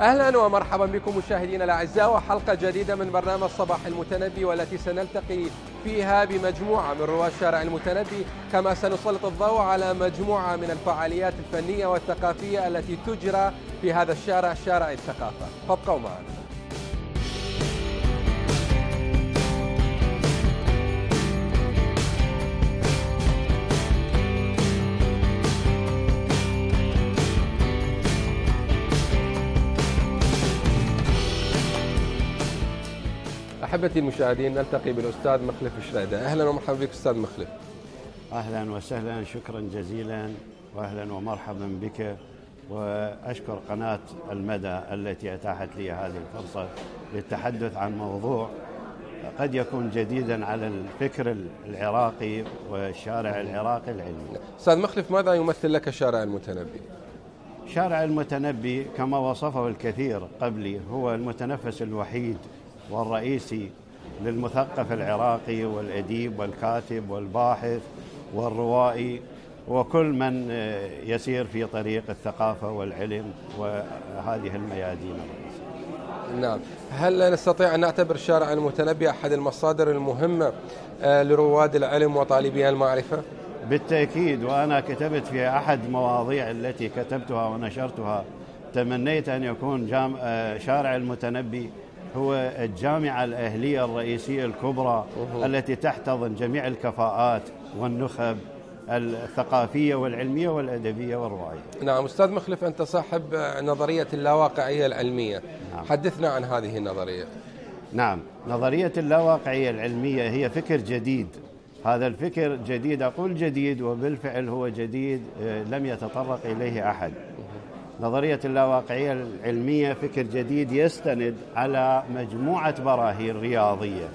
أهلا ومرحبا بكم مشاهدينا الأعزاء وحلقة جديدة من برنامج صباح المتنبي والتي سنلتقي فيها بمجموعة من رواد شارع المتنبي. كما سنسلط الضوء على مجموعة من الفعاليات الفنية والثقافية التي تجرى في هذا الشارع شارع الثقافة. فابقوا معنا. احبتي المشاهدين نلتقي بالأستاذ مخلف الشريده أهلا ومرحبا بك أستاذ مخلف أهلا وسهلا شكرا جزيلا واهلا ومرحبا بك وأشكر قناة المدى التي أتاحت لي هذه الفرصة للتحدث عن موضوع قد يكون جديدا على الفكر العراقي والشارع العراقي العلمي. أستاذ مخلف ماذا يمثل لك شارع المتنبي؟ شارع المتنبي كما وصفه الكثير قبلي هو المتنفس الوحيد والرئيسي للمثقف العراقي والأديب والكاتب والباحث والروائي وكل من يسير في طريق الثقافة والعلم وهذه الميادين نعم هل نستطيع أن نعتبر شارع المتنبي أحد المصادر المهمة آه، لرواد العلم وطالبي المعرفة؟ بالتأكيد وأنا كتبت في أحد مواضيع التي كتبتها ونشرتها تمنيت أن يكون جام آه، شارع المتنبي هو الجامعة الأهلية الرئيسية الكبرى التي تحتضن جميع الكفاءات والنخب الثقافية والعلمية والأدبية والرواية. نعم أستاذ مخلف أنت صاحب نظرية اللاواقعية العلمية. نعم. حدثنا عن هذه النظرية. نعم نظرية اللاواقعية العلمية هي فكر جديد. هذا الفكر جديد أقول جديد وبالفعل هو جديد آه، لم يتطرق إليه أحد. نظرية اللاواقعية العلمية فكر جديد يستند على مجموعة براهين رياضية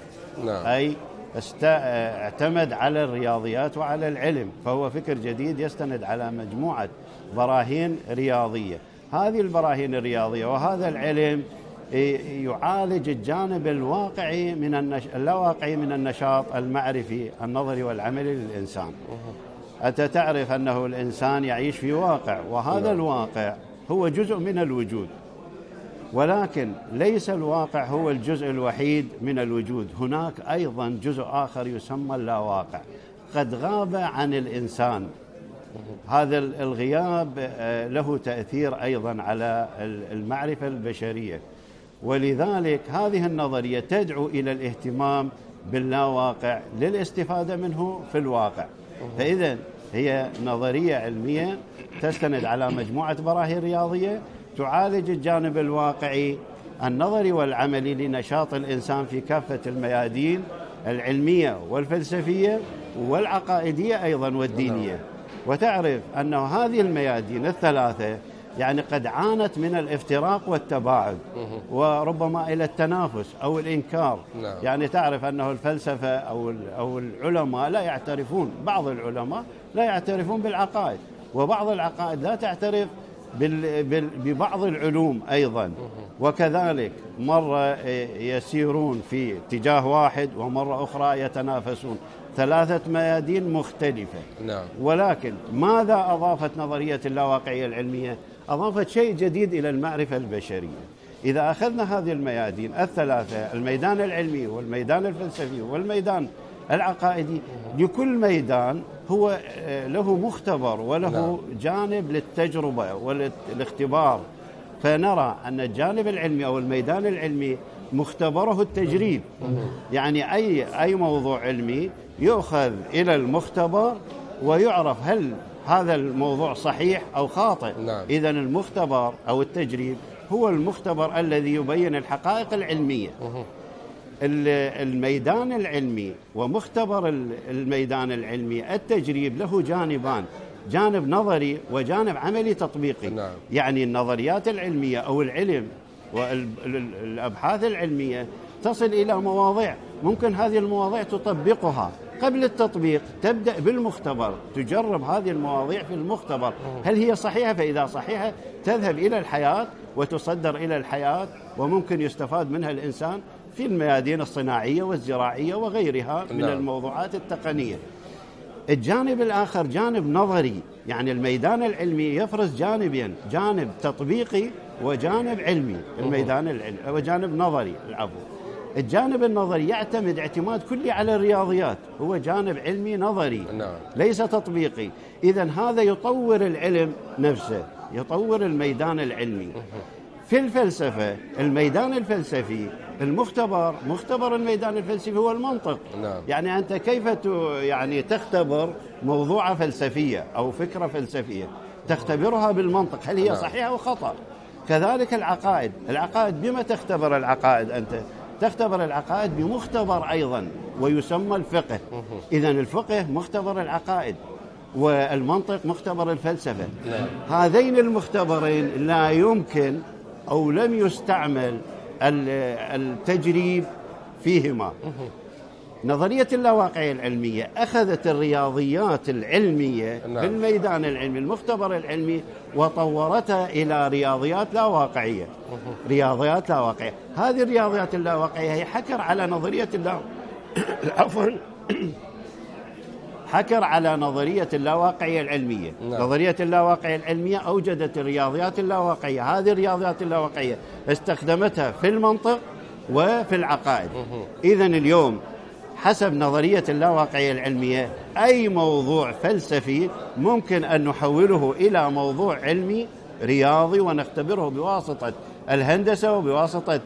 نعم. أي است... اعتمد على الرياضيات وعلى العلم فهو فكر جديد يستند على مجموعة براهين رياضية هذه البراهين الرياضية وهذا العلم يعالج الجانب الواقعي من النش... اللاواقعي من النشاط المعرفي النظري والعملي للإنسان أنت تعرف أنه الإنسان يعيش في واقع وهذا نعم. الواقع هو جزء من الوجود. ولكن ليس الواقع هو الجزء الوحيد من الوجود. هناك أيضا جزء آخر يسمى اللاواقع. قد غاب عن الإنسان. هذا الغياب آه، له تأثير أيضا على المعرفة البشرية. ولذلك هذه النظرية تدعو إلى الاهتمام باللاواقع للاستفادة منه في الواقع. فإذا هي نظرية علمية تستند على مجموعة براهين رياضية تعالج الجانب الواقعي النظري والعملي لنشاط الإنسان في كافة الميادين العلمية والفلسفية والعقائدية أيضا والدينية وتعرف أن هذه الميادين الثلاثة يعني قد عانت من الافتراق والتباعد وربما إلى التنافس أو الإنكار نعم. يعني تعرف أنه الفلسفة أو أو العلماء لا يعترفون بعض العلماء لا يعترفون بالعقائد. وبعض العقائد لا تعترف ببعض العلوم أيضا. وكذلك مرة يسيرون في اتجاه واحد ومرة أخرى يتنافسون. ثلاثة ميادين مختلفة. نعم. ولكن ماذا أضافت نظرية اللاواقعيه العلمية؟ أضافت شيء جديد إلى المعرفة البشرية. إذا أخذنا هذه الميادين الثلاثة الميدان العلمي والميدان الفلسفي والميدان العقائدي لكل ميدان هو آه، له مختبر وله نعم. جانب للتجربة والاختبار. فنرى أن الجانب العلمي أو الميدان العلمي مختبره التجريب. يعني أي أي موضوع علمي يؤخذ إلى المختبر ويعرف هل هذا الموضوع صحيح أو خاطئ. نعم. إذا المختبر أو التجريب هو المختبر الذي يبين الحقائق العلمية. الميدان العلمي ومختبر الميدان العلمي التجريب له جانبان جانب نظري وجانب عملي تطبيقي. نعم. يعني النظريات العلمية أو العلم والأبحاث العلمية تصل إلى مواضيع ممكن هذه المواضيع تطبقها. قبل التطبيق تبدأ بالمختبر تجرب هذه المواضيع في المختبر. هل هي صحيحة؟ فإذا صحيحة تذهب إلى الحياة وتصدر إلى الحياة وممكن يستفاد منها الإنسان. في الميادين الصناعية والزراعية وغيرها من نعم. الموضوعات التقنية. الجانب الآخر جانب نظري يعني الميدان العلمي يفرز جانبين جانب تطبيقي وجانب علمي الميدان العلمي وجانب نظري العفو. الجانب النظري يعتمد اعتماد كلي على الرياضيات هو جانب علمي نظري نعم. ليس تطبيقي. إذا هذا يطور العلم نفسه يطور الميدان العلمي. في الفلسفة الميدان الفلسفي المختبر مختبر الميدان الفلسفي هو المنطق. نعم. يعني أنت كيف ت- يعني تختبر موضوعة فلسفية أو فكرة فلسفية؟ تختبرها بالمنطق. هل هي نعم. صحيحة أو خطأ؟ كذلك العقائد. العقائد بما تختبر العقائد أنت؟ تختبر العقائد بمختبر أيضا ويسمى الفقه. إذا الفقه مختبر العقائد والمنطق مختبر الفلسفة. نعم. هذين المختبرين لا يمكن أو لم يستعمل التجريب فيهما. نظرية اللاواقعية العلمية أخذت الرياضيات العلمية نعم. في الميدان العلمي المختبر العلمي وطورتها إلى رياضيات لا واقعية رياضيات لا واقعية هذه الرياضيات اللاواقعية هي حكر على نظرية اللا عفوا. حكر على نظرية اللاواقعية العلمية. نعم. نظرية اللاواقعية العلمية أوجدت الرياضيات اللاواقعية. هذه الرياضيات اللاواقعية استخدمتها في المنطق وفي العقائد. إذا اليوم حسب نظرية اللاواقعية العلمية أي موضوع فلسفي ممكن أن نحوله إلى موضوع علمي رياضي ونختبره بواسطة الهندسة وبواسطة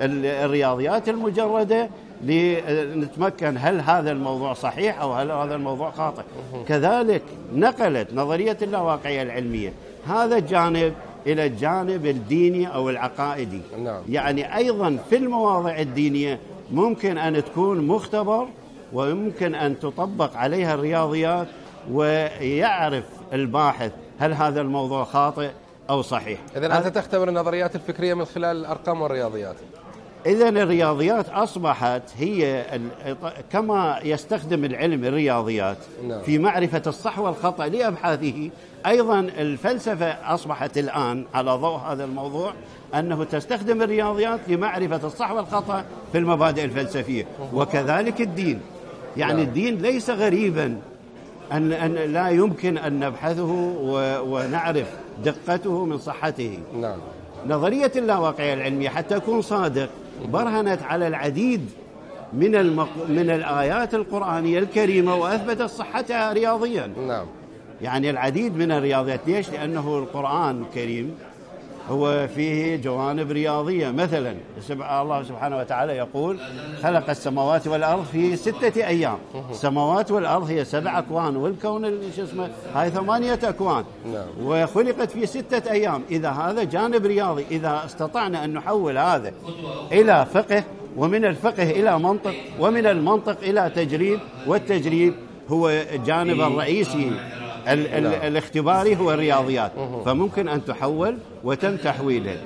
ال- الرياضيات المجردة. لنتمكن هل هذا الموضوع صحيح أو هل هذا الموضوع خاطئ. كذلك نقلت نظرية اللاواقعية العلمية. هذا الجانب إلى الجانب الديني أو العقائدي. نعم. يعني أيضا في المواضيع الدينية ممكن أن تكون مختبر ويمكن أن تطبق عليها الرياضيات ويعرف الباحث هل هذا الموضوع خاطئ أو صحيح. إذا أنت تختبر النظريات الفكرية من خلال الأرقام والرياضيات. إذا الرياضيات أصبحت هي كما يستخدم العلم الرياضيات نعم. في معرفة الصح والخطأ لأبحاثه أيضا الفلسفة أصبحت الآن على ضوء هذا الموضوع أنه تستخدم الرياضيات لمعرفة الصح والخطأ في المبادئ الفلسفية وكذلك الدين يعني نعم. الدين ليس غريبا أن, أن لا يمكن أن نبحثه ونعرف دقته من صحته نعم نظرية اللاواقعية العلمية حتى أكون صادق برهنت على العديد من المق... من الآيات القرآنية الكريمة وأثبتت صحتها رياضيا نعم يعني العديد من الرياضيات ليش؟ لأنه القرآن الكريم هو فيه جوانب رياضية. مثلا الله سبحانه وتعالى يقول خلق السماوات والأرض في ستة أيام. السماوات والأرض هي سبع أكوان والكون ال- شو اسمه؟ هاي ثمانية أكوان. نعم. وخلقت في ستة أيام. إذا هذا جانب رياضي. إذا استطعنا أن نحول هذا إلى فقه ومن الفقه إلى منطق ومن المنطق إلى تجريب والتجريب هو الجانب الرئيسي. ال ال نعم. الاختباري هو الرياضيات. فممكن أن تحول وتم تحويله.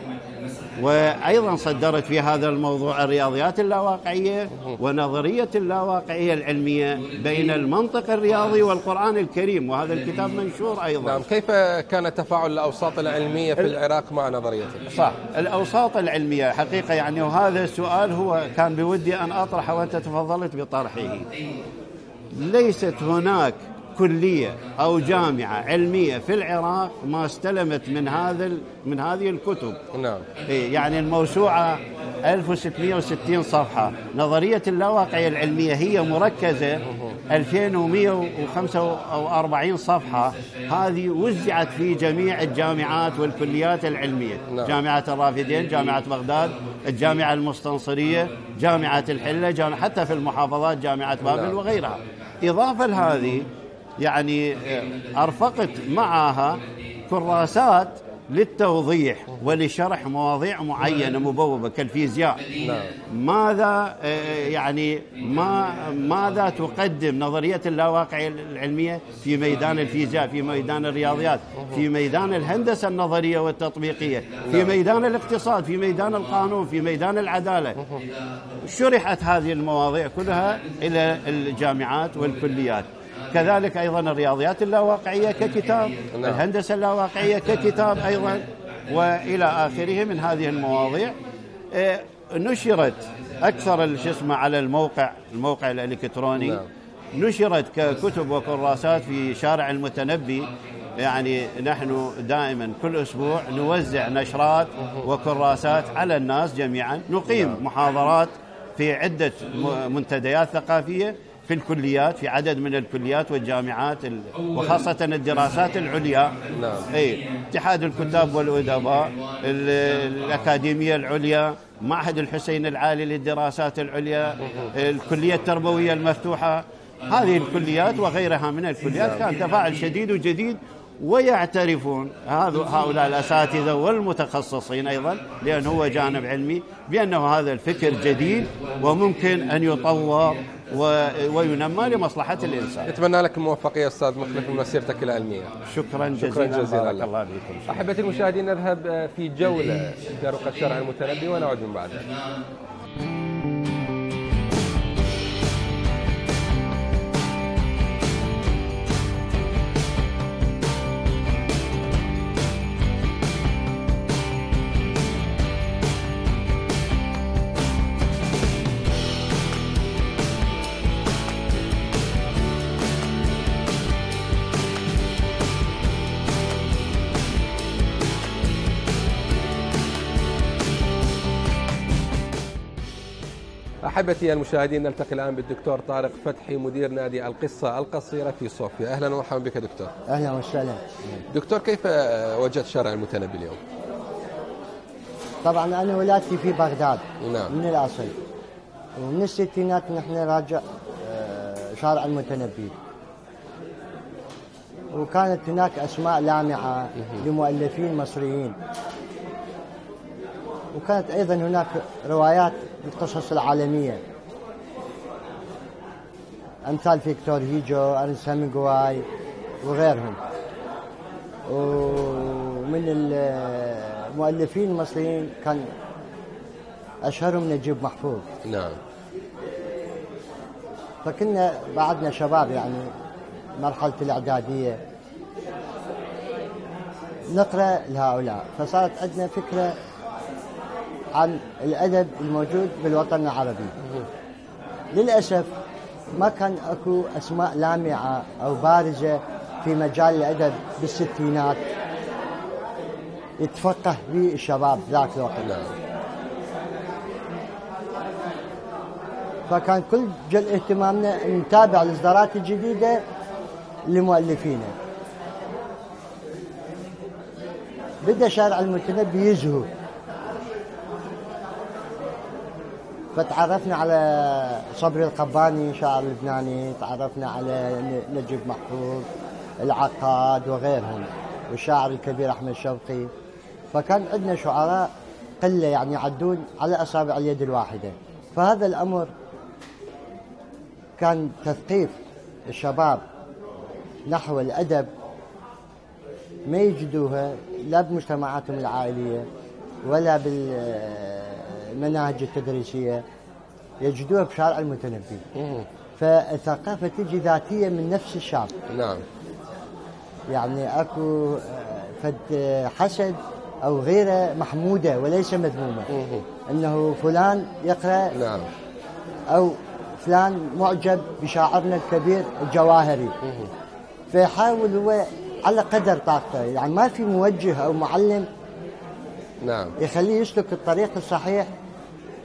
وأيضا صدرت في هذا الموضوع الرياضيات اللاواقعية ونظرية اللاواقعية العلمية بين المنطق الرياضي والقرآن الكريم وهذا الكتاب منشور أيضا. نعم كيف كان تفاعل الأوساط العلمية في العراق مع نظريته؟ صح. الأوساط العلمية حقيقة يعني وهذا السؤال هو كان بودي أن أطرحه وأنت تفضلت بطرحه. ليست هناك كلية أو جامعة علمية في العراق ما استلمت من هذا من هذه الكتب. نعم. إيه، يعني الموسوعة 1660 صفحة. نظرية اللاواقعية العلمية هي مركزة 2145 صفحة. هذه وزعت في جميع الجامعات والكليات العلمية. نعم. جامعة الرافدين جامعة بغداد الجامعة المستنصرية جامعة الحلة جامعة حتى في المحافظات جامعة بابل نعم. وغيرها. إضافة لهذه يعني آه، أرفقت معها كراسات للتوضيح ولشرح مواضيع معينة مبوبة كالفيزياء. نعم ماذا آه، يعني ما ماذا تقدم نظرية اللاواقعية العلمية في ميدان الفيزياء في ميدان الرياضيات في ميدان الهندسة النظرية والتطبيقية في ميدان الاقتصاد في ميدان القانون في ميدان العدالة. شرحت هذه المواضيع كلها إلى الجامعات والكليات. كذلك أيضا الرياضيات اللاواقعية ككتاب نعم. الهندسة اللاواقعية ككتاب أيضا وإلى آخره من هذه المواضيع. آه، نشرت أكثر شو اسمه على الموقع الموقع الإلكتروني. نعم. نشرت ككتب وكراسات في شارع المتنبي. يعني نحن دائما كل أسبوع نوزع نشرات وكراسات على الناس جميعا. نقيم محاضرات في عدة منتديات ثقافية. في الكليات في عدد من الكليات والجامعات وخاصة الدراسات العليا. نعم. أي اتحاد الكتاب والأدباء الأكاديمية العليا معهد الحسين العالي للدراسات العليا الكلية التربوية المفتوحة. هذه الكليات وغيرها من الكليات كان تفاعل شديد وجديد ويعترفون هؤلاء الأساتذة والمتخصصين أيضا لأن هو جانب علمي بأنه هذا الفكر جديد وممكن أن يطور وينمى لمصلحة الإنسان. نتمنى لك الموفقية أستاذ مخلف في مسيرتك العلميه. شكرا جزيلا شكرا جزيلا بارك الله بكم. أحبتي المشاهدين نذهب في جولة في رقة شرع المتنبي ونعود من بعدها. احبتي المشاهدين نلتقي الآن بالدكتور طارق فتحي مدير نادي القصة القصيرة في صوفيا. أهلا ومرحبا بك دكتور. أهلا وسهلا. دكتور كيف وجدت شارع المتنبي اليوم؟ طبعا أنا ولادتي في بغداد نعم. من الأصل. ومن الستينات نحن راجع آه، شارع المتنبي. وكانت هناك أسماء لامعة لمؤلفين مصريين. وكانت أيضا هناك روايات القصص العالمية. أمثال فيكتور هيجو ارنست هيمنغواي وغيرهم. ومن المؤلفين المصريين كان اشهرهم نجيب محفوظ. نعم. فكنا بعدنا شباب يعني مرحلة الإعدادية. نقرأ لهؤلاء. فصارت عندنا فكرة عن الأدب الموجود بالوطن العربي. للأسف ما كان أكو أسماء لامعة أو بارزة في مجال الأدب بالستينات يتفقه به الشباب ذاك الوقت. نعم. فكان كل جل اهتمامنا نتابع الإصدارات الجديدة لمؤلفينا. بدأ شارع المتنبي يزهو. فتعرفنا على صبري القباني شاعر لبناني تعرفنا على نجيب محفوظ العقاد وغيرهم والشاعر الكبير أحمد شوقي. فكان عندنا شعراء قلة يعني يعدون على أصابع اليد الواحدة. فهذا الأمر كان تثقيف الشباب نحو الأدب ما يجدوها لا بمجتمعاتهم العائلية ولا بال المناهج التدريسية يجدوها بشارع المتنبي. فالثقافة تجي ذاتية من نفس الشاب نعم. يعني أكو فد حسد أو غيره محمودة وليس مذمومة. إنه فلان يقرأ نعم. أو فلان معجب بشاعرنا الكبير الجواهري. فيحاول هو على قدر طاقته. يعني ما في موجه أو معلم نعم. يخليه يسلك الطريق الصحيح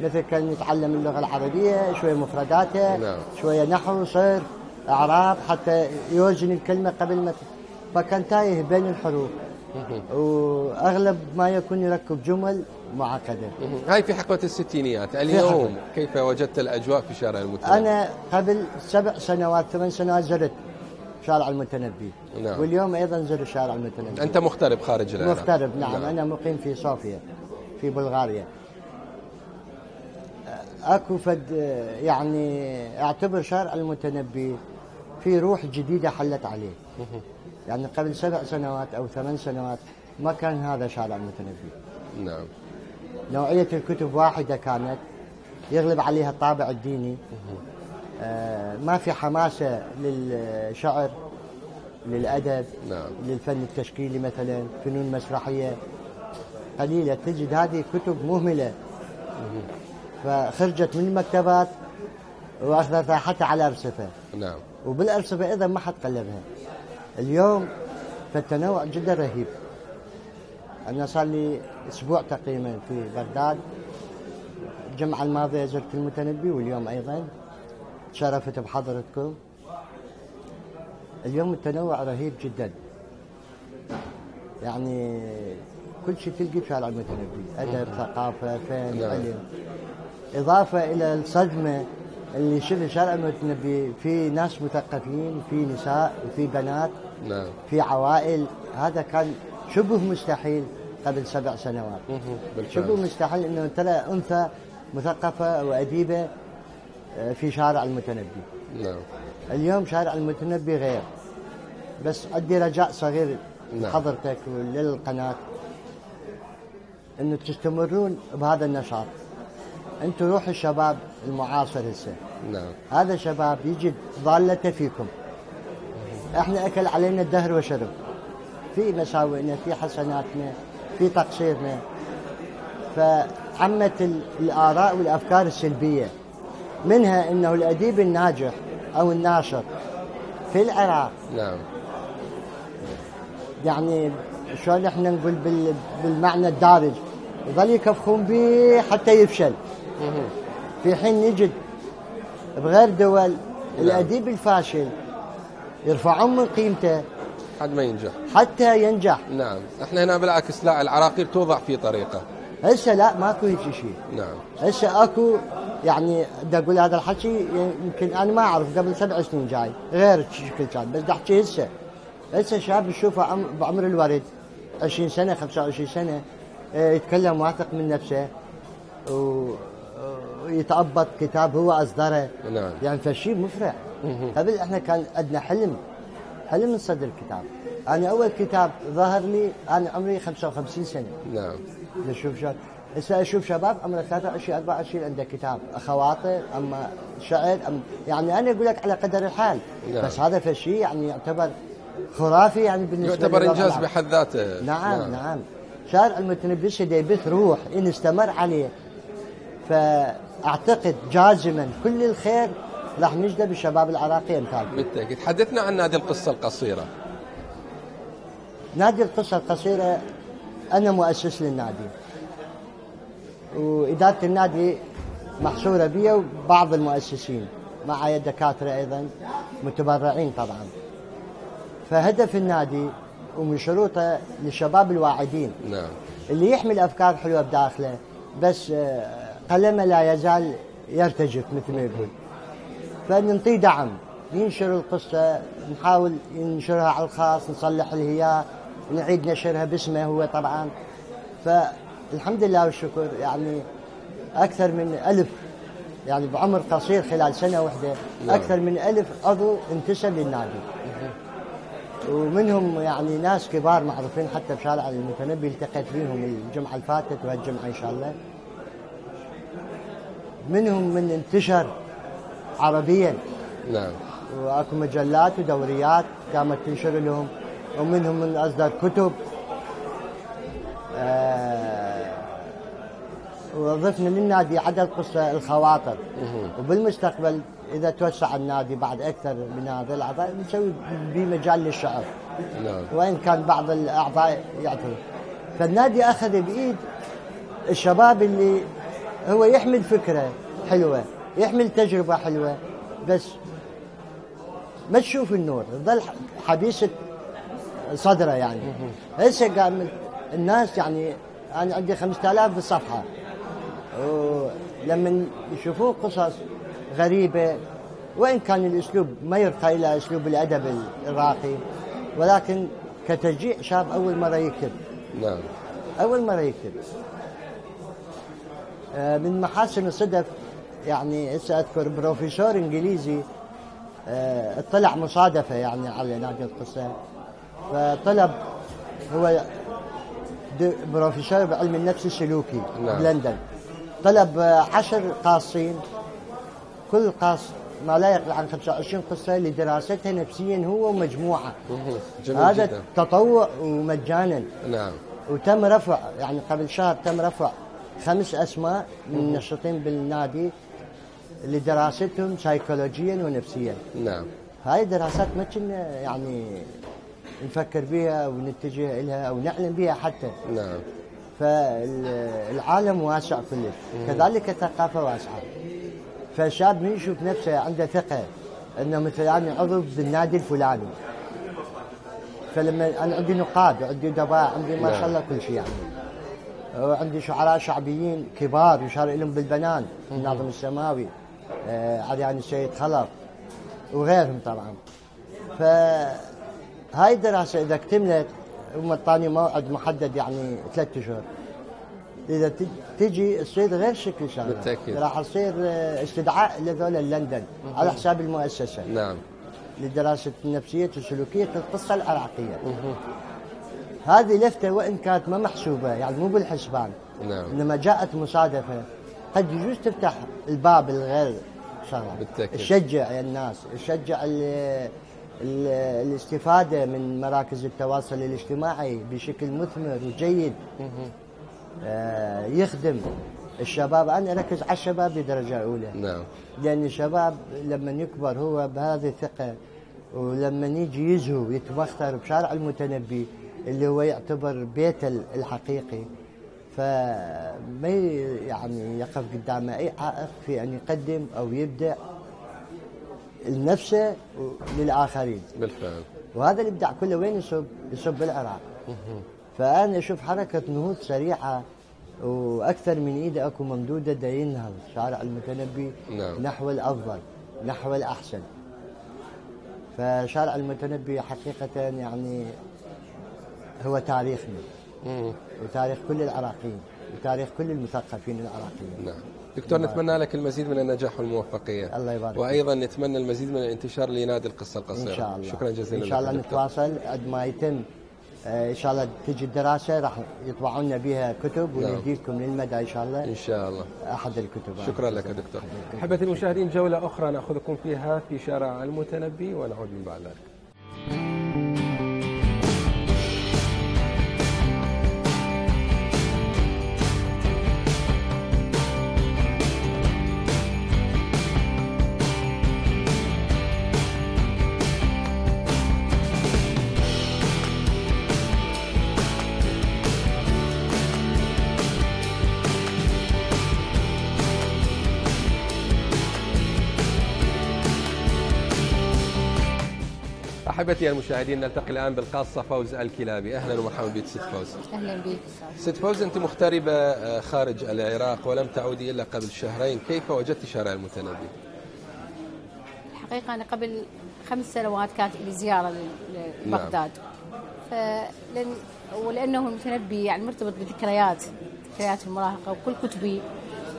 مثل كان يتعلم اللغة العربية شوية مفرداتها نعم. شوية نحو صرف إعراب حتى يوزن الكلمة قبل ما فكان تايه بين الحروف. وأغلب ما يكون يركب جمل معقدة. هاي في حقبة الستينيات اليوم كيف وجدت الأجواء في شارع المتنبي؟ أنا قبل سبع سنوات ثمان سنوات زرت شارع المتنبي. نعم. واليوم أيضا زر شارع المتنبي. أنت مغترب خارج العراق. مغترب نعم. نعم. أنا مقيم في صوفيا في بلغاريا. اكو فد يعني اعتبر شارع المتنبي في روح جديدة حلت عليه. يعني قبل سبع سنوات أو ثمان سنوات ما كان هذا شارع المتنبي نعم. نوعية الكتب واحدة كانت يغلب عليها الطابع الديني. آه ما في حماسة للشعر للأدب نعم. للفن التشكيلي مثلا فنون مسرحية قليلة. تجد هذه كتب مهملة. فخرجت من المكتبات واخذتها حتى على ارصفه نعم. وبالارصفه أيضا ما حد قلبها. اليوم فالتنوع جدا رهيب. أنا صار لي أسبوع تقريبا في بغداد. الجمعة الماضية زرت المتنبي واليوم أيضا. تشرفت بحضرتكم. اليوم التنوع رهيب جدا. يعني كل شيء تلقي في شارع المتنبي. أدب ثقافة فن نعم. علم. إضافة إلى الصدمة اللي شفت شارع المتنبي في ناس مثقفين في نساء وفي بنات نعم. في عوائل. هذا كان شبه مستحيل قبل سبع سنوات. شبه مستحيل إنه ترى أنثى مثقفة وأديبة آه، في شارع المتنبي. نعم. اليوم شارع المتنبي غير. بس عندي رجاء صغير نعم. لحضرتك وللقناة إنه تستمرون بهذا النشاط. أنتم روح الشباب المعاصر هسه نعم. هذا شباب يجد ضالته فيكم. إحنا اكل علينا الدهر وشرب. في مساوئنا في حسناتنا في تقصيرنا. فعمت ال- الآراء والأفكار السلبية. منها إنه الأديب الناجح أو الناشط في العراق. نعم. يعني شلون إحنا نقول بال- بالمعنى الدارج. يظل يكفخون به حتى يفشل. في حين نجد بغير دول الاديب الفاشل يرفعون من قيمته حد ما ينجح. حتى ينجح. نعم. إحنا هنا بالعكس لا العراقيل توضع في طريقه. هسه لا ماكو هيك شيء نعم. هسه أكو يعني بدي أقول هذا الحكي يمكن أنا ما أعرف قبل سبع سنين جاي. غير شكل كان بس بدي أحكي هسه. هسه شاب تشوفه عم- بعمر الورد 20 سنة 25 سنة آه، يتكلم واثق من نفسه و- ويتأبط كتاب هو أصدره. نعم. يعني فشيء مفرح. قبل إحنا كان عندنا حلم. حلم نصدر كتاب أنا أول كتاب ظهر لي أنا عمري 55 سنة. نعم. نشوف شباب هسه أشوف شباب عمره 23 24 عنده كتاب. أخواته اما شعر أم يعني أنا أقول لك على قدر الحال. نعم. بس هذا فشي يعني يعتبر خرافي يعني بالنسبة يعتبر إنجاز. بحد ذاته. نعم نعم, نعم. شارع المتنبي دا يبث روح إن استمر عليه. فاعتقد جازما كل الخير راح نجده بالشباب العراقي امثالكم بالتأكيد. حدثنا عن نادي القصة القصيرة. نادي القصة القصيرة أنا مؤسس للنادي. وإدارة النادي محصورة بي وبعض المؤسسين معي دكاترة أيضا متبرعين طبعا. فهدف النادي ومن شروطه للشباب الواعدين. نعم. اللي يحمل أفكار حلوة بداخله بس آه، قلمه لا يزال يرتجف مثل ما يقول. فننطيه دعم. ينشر القصة نحاول ننشرها على الخاص نصلح الهياء نعيد نشرها باسمه هو طبعا. فالحمد لله والشكر. يعني أكثر من ألف يعني بعمر قصير خلال سنة واحدة. نعم. أكثر من ألف عضو انتسب للنادي. ومنهم يعني ناس كبار معروفين حتى بشارع المتنبي التقيت فيهم الجمعة اللي فاتت وهالجمعة إن شاء الله. منهم من انتشر عربيا. نعم. وأكو مجلات ودوريات قامت تنشر لهم ومنهم من أصدر كتب. آه، وضفنا للنادي عدد قصة الخواطر. وبالمستقبل إذا توسع النادي بعد أكثر من هذا الأعضاء نسوي به مجال للشعر نعم. وإن كان بعض الأعضاء يعترض فالنادي أخذ بإيد الشباب اللي هو يحمل فكرة حلوة يحمل تجربة حلوة بس ما تشوف النور ظل حبيسة صدرة يعني. هسه قام الناس يعني أنا عندي 5000 بالصفحة. ولما يشوفون قصص غريبة وإن كان الأسلوب ما يرقى إلى أسلوب الأدب الراقي ولكن كتشجيع شاب أول مرة يكتب. نعم. أول مرة يكتب. من محاسن الصدف يعني هسه أذكر بروفيسور إنجليزي آه، اطلع مصادفة يعني على نادي القصة. فطلب هو بروفيسور بعلم النفس السلوكي نعم. بلندن طلب آه، عشر قاصين. كل قاص ما لا يقل عن 25 قصة لدراستها نفسيا هو ومجموعة. جميل هذا جدا. تطوع ومجانا. نعم. وتم رفع يعني قبل شهر تم رفع خمس أسماء من النشطين بالنادي اللي دراستهم سيكولوجيا ونفسيا. نعم. هاي الدراسات ما كنا يعني نفكر بها أو نتجه لها أو نعلم بها حتى. نعم. فالعالم واسع كلش كذلك الثقافة واسعة. فالشاب من يشوف نفسه عنده ثقة إنه مثلا أنا عضو بالنادي الفلاني. فلما أنا عندي نقاد عندي ادباء عندي ما شاء الله كل شيء يعني. وعندي شعراء شعبيين كبار يشار لهم بالبنان الناظم السماوي. آه عريان السيد خلف وغيرهم طبعا. فهاي الدراسة إذا اكتملت هم اعطاني موعد محدد يعني ثلاثة أشهر. إذا تج- تجي تصير غير شكل شغله بالتأكيد. راح تصير آه، استدعاء لذول لندن على حساب المؤسسة. نعم. لدراسة النفسية وسلوكيه القصة العراقية. هذه لفتة وإن كانت ما محسوبة يعني مو بالحسبان. نعم. إنما جاءت مصادفة. قد يجوز تفتح الباب الغير شغله بالتأكيد. تشجع الناس تشجع ال- ال- الاستفادة من مراكز التواصل الاجتماعي بشكل مثمر وجيد. آه، يخدم الشباب. أنا أركز على الشباب بدرجة أولى. نعم. لأن الشباب لما يكبر هو بهذه الثقة ولما يجي يزهو ويتبختر بشارع المتنبي اللي هو يعتبر بيته الحقيقي فما يعني يقف قدامه أي عائق في أن يقدم أو يبدع لنفسه وللآخرين بالفعل وهذا الإبداع كله وين يصب؟ يصب بالعراق. فأنا أشوف حركة نهوض سريعة وأكثر من ايده أكو ممدودة دا ينهض شارع المتنبي نعم. نحو الأفضل نحو الأحسن. فشارع المتنبي حقيقة يعني هو تاريخنا. وتاريخ كل العراقيين. وتاريخ كل المثقفين العراقيين. نعم. دكتور نتمنى لك المزيد من النجاح والموفقية. الله يبارك فيك. وأيضا نتمنى المزيد من الانتشار لنادي القصة القصيرة. إن شاء الله. شكرا جزيلا إن شاء الله. نتواصل. قد ما يتم آه، إن شاء الله تجي الدراسة راح يطبعوا لنا بها كتب نعم. ونديكم للمدى إن شاء الله. إن شاء الله. أحد الكتب. شكرا لك يا دكتور أحبتي المشاهدين جولة أخرى نأخذكم فيها في شارع المتنبي ونعود من بعد ذلك. أحبتي المشاهدين نلتقي الآن بالقاصة فوز الكلابي. أهلا ومرحبا بك ست فوز. أهلا بك. ست فوز أنت مغتربة آه، خارج العراق ولم تعودي إلا قبل شهرين. كيف وجدت شارع المتنبي؟ الحقيقة أنا قبل خمس سنوات كانت لي زيارة ل- لبغداد. فلن ولأنه المتنبي يعني مرتبط بذكريات ذكريات المراهقة وكل كتبي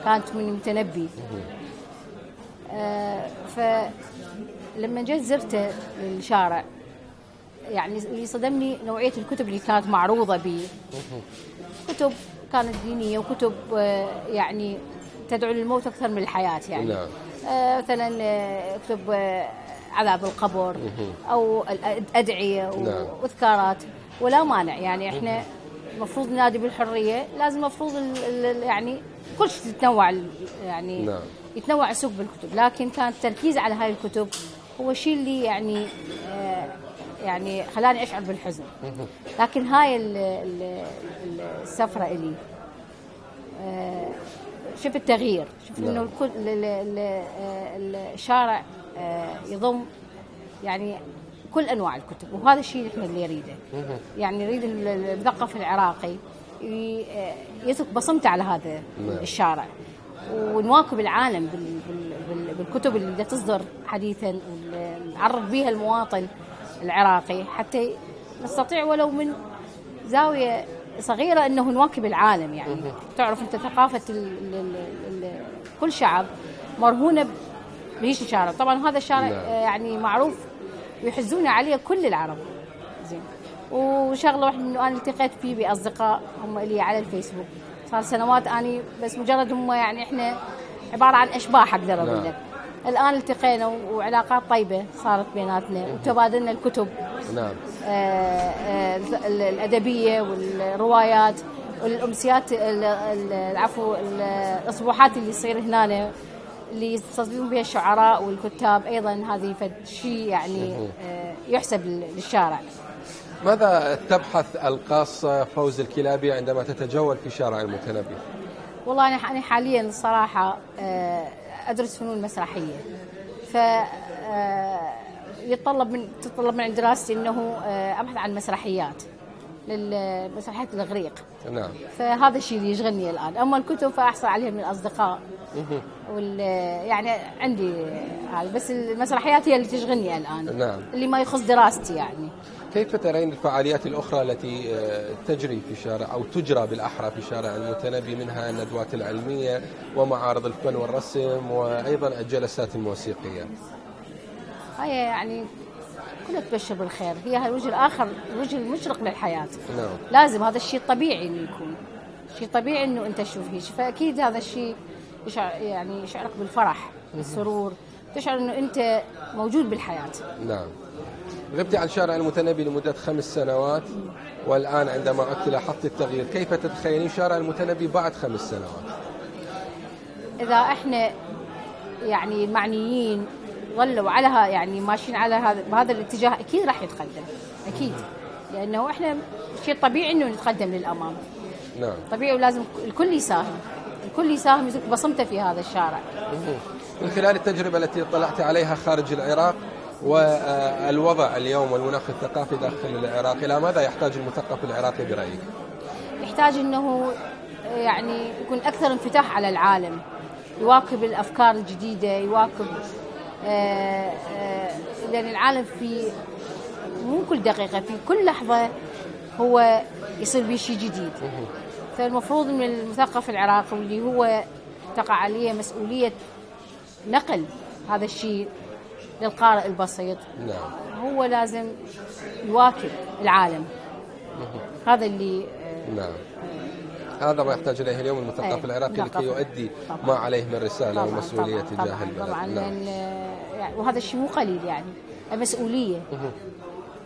كانت من المتنبي. آه، فلما جيت زرته للشارع يعني اللي صدمني نوعية الكتب اللي كانت معروضة به كتب كانت دينية وكتب آه، يعني تدعو للموت أكثر من الحياة يعني نعم. آه، مثلا آه، كتب عذاب القبر أو الادعيه نعم. وأذكارات ولا مانع يعني إحنا المفروض ننادي بالحرية لازم المفروض ال- ال- يعني كل شيء تتنوع يعني نعم. يتنوع السوق بالكتب لكن كان التركيز على هاي الكتب هو الشيء اللي يعني آه، يعني خلاني أشعر بالحزن. لكن هاي ال- ال- ال- السفرة إلي آه، شوف التغيير نعم. إنه الكل ال- ال- ال- الشارع آه، يضم يعني كل أنواع الكتب. وهذا الشيء اللي إحنا اللي نريده. يعني نريد ال- المثقف العراقي يترك بصمته على هذا نعم. الشارع. ونواكب العالم بال- بال- بال- بالكتب اللي تصدر حديثا ونعرض بها المواطن العراقي. حتى نستطيع ولو من زاوية صغيرة أنه نواكب العالم يعني. تعرف أنت ثقافة ال ال ال ال كل شعب مرهونة بهيش الشارع. طبعا هذا الشارع نعم. يعني معروف ويحزون عليه كل العرب. زين. وشغله واحدة انه أنا التقيت فيه بأصدقاء هم لي على الفيسبوك. صار سنوات أني بس مجرد هم يعني إحنا عبارة عن اشباح أقدر أقول نعم. لك الآن التقينا وعلاقات طيبة صارت بيناتنا وتبادلنا الكتب. نعم. آه، آه، ال- الأدبية والروايات والأمسيات ال- ال- العفو ال- الأصبوحات اللي تصير هنا اللي يستضيفون بها الشعراء والكتاب أيضا هذه شيء يعني آه، يحسب للشارع. ماذا تبحث القاصة فوز الكلابي عندما تتجول في شارع المتنبي؟ والله أنا أنا حاليا الصراحه آه، أدرس فنون مسرحية. ف آه، يتطلب من تتطلب من دراستي إنه آه، أبحث عن مسرحيات للمسرحيات الإغريق. نعم. فهذا الشيء اللي يشغلني الآن. أما الكتب فأحصل عليها من الأصدقاء. وال يعني عندي بس المسرحيات هي اللي تشغلني الآن. نعم. اللي ما يخص دراستي يعني. كيف ترين الفعاليات الأخرى التي آه، تجري في شارع أو تجرى بالأحرى في شارع المتنبي منها الندوات العلمية ومعارض الفن والرسم وأيضا الجلسات الموسيقية؟ هاي يعني كلها تبشر بالخير. هي الوجه الآخر الوجه المشرق للحياة. نعم. لازم هذا الشيء طبيعي إنه يكون. شيء طبيعي إنه أنت تشوف هيك. فأكيد هذا الشيء يشعر يعني يشعرك بالفرح بالسرور. تشعر إنه أنت موجود بالحياة. نعم. غبت عن شارع المتنبي لمدة خمس سنوات والآن عندما أنت لاحظت التغيير كيف تتخيلين شارع المتنبي بعد خمس سنوات؟ إذا إحنا يعني المعنيين ظلوا على يعني ماشيين على هذا بهذا الاتجاه أكيد راح يتقدم أكيد. لأنه إحنا شيء طبيعي إنه نتقدم للأمام. نعم. طبيعي ولازم الكل يساهم. الكل يساهم يزك بصمته في هذا الشارع. من خلال التجربة التي اطلعت عليها خارج العراق والوضع اليوم والمناخ الثقافي داخل العراق إلى ماذا يحتاج المثقف العراقي برأيك؟ يحتاج إنه يعني يكون أكثر انفتاح على العالم يواكب الأفكار الجديدة يواكب آه، آه، لأن العالم في مو كل دقيقة في كل لحظة هو يصير به شيء جديد فالمفروض من المثقف العراقي واللي هو تقع عليه مسؤولية نقل هذا الشيء للقارئ البسيط. نعم. هو لازم يواكب العالم. هذا اللي نعم. هذا ما يحتاج إليه اليوم المثقف أي، العراقي لكي. يؤدي طبعاً. ما عليه من رسالة ومسؤولية تجاه البلد. طبعا نعم. يعني وهذا الشيء مو قليل يعني. المسؤولية.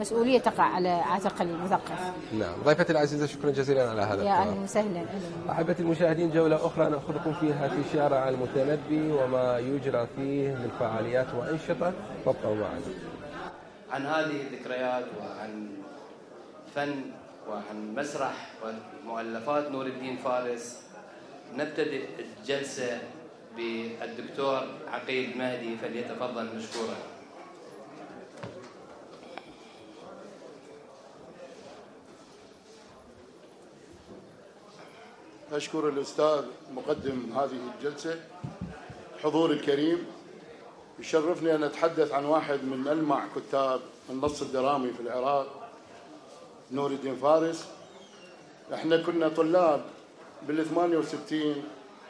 مسؤوليه تقع على عاتق المثقف نعم. ضيفتي العزيزة شكرا جزيلا على هذا يا أهلا وسهلا. أهلاً. أحبتي المشاهدين جولة أخرى نأخذكم فيها في شارع المتنبي وما يجرى فيه من فعاليات وأنشطة. فابقوا معنا. عن هذه الذكريات وعن فن وعن مسرح ومؤلفات نور الدين فارس نبتدئ الجلسة بالدكتور عقيل مهدي فليتفضل مشكورا. أشكر الأستاذ مقدم هذه الجلسة حضور الكريم. يشرفني أن أتحدث عن واحد من ألمع كتاب النص الدرامي في العراق نور الدين فارس. إحنا كنا طلاب بال 68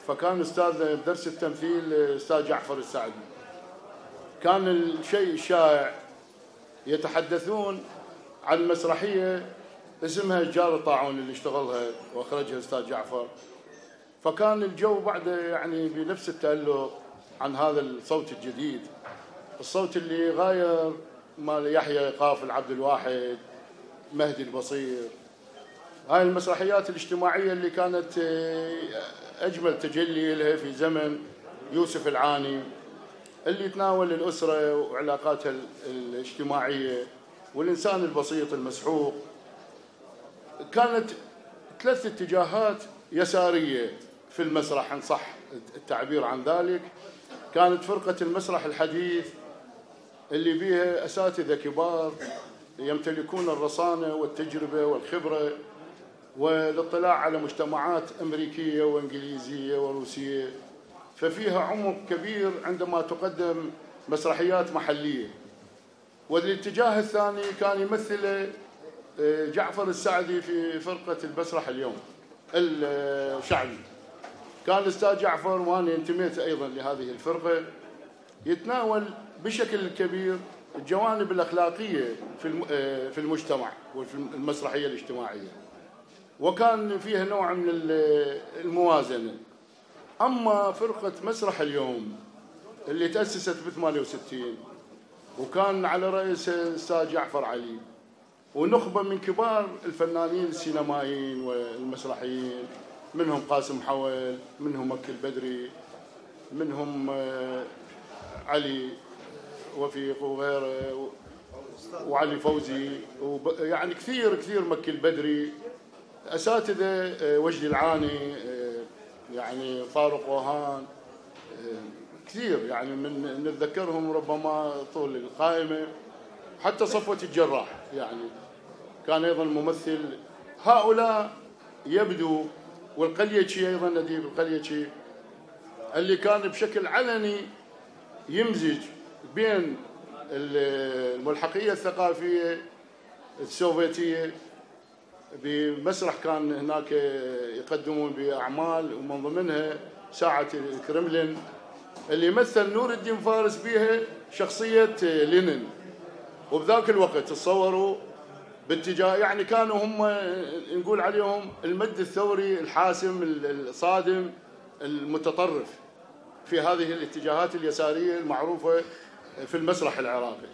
فكان استاذنا بدرس التمثيل أستاذ جعفر السعدي كان الشيء الشائع يتحدثون عن مسرحية اسمها جار الطاعون اللي اشتغلها واخرجها الاستاذ جعفر. فكان الجو بعد يعني بنفس التألق عن هذا الصوت الجديد. الصوت اللي غاير مال يحيى قاف العبد الواحد مهدي البصير. هاي المسرحيات الاجتماعية اللي كانت آه، أجمل تجلي لها في زمن يوسف العاني اللي يتناول الأسرة وعلاقاتها ال- الاجتماعية والإنسان البسيط المسحوق. كانت ثلاث اتجاهات يسارية في المسرح إن صح التعبير عن ذلك. كانت فرقة المسرح الحديث اللي بيها أساتذة كبار يمتلكون الرصانة والتجربة والخبرة والاطلاع على مجتمعات أمريكية وإنجليزية وروسية. ففيها عمق كبير عندما تقدم مسرحيات محلية. والاتجاه الثاني كان يمثله جعفر السعدي في فرقة المسرح اليوم الشعبي. كان الأستاذ جعفر وأنا انتميت أيضا لهذه الفرقة يتناول بشكل كبير الجوانب الأخلاقية في الم- في المجتمع وفي المسرحية الاجتماعية. وكان فيها نوع من ال- الموازنة. أما فرقة مسرح اليوم اللي تأسست ب 68 وكان على رأسها الأستاذ جعفر علي ونخبة من كبار الفنانين السينمائيين والمسرحيين منهم قاسم حول منهم مكي البدري منهم آه، علي وفيق وغيره وعلي فوزي يعني كثير كثير مكي البدري أساتذة آه، وجدي العاني آه، يعني فاروق وهان كثير يعني من نتذكرهم ربما طول القائمة حتى صفوة الجراح. يعني كان أيضا ممثل. هؤلاء يبدو والقليتشي أيضا نديب القليتشي اللي كان بشكل علني يمزج بين الملحقية الثقافية السوفيتية. بمسرح كان هناك يقدمون بأعمال ومن ضمنها ساعة الكرملين اللي مثل نور الدين فارس بها شخصية لينين. وبذاك الوقت تصوروا باتجاه يعني كانوا هم نقول عليهم المد الثوري الحاسم الصادم المتطرف في هذه الاتجاهات اليسارية المعروفة في المسرح العراقي.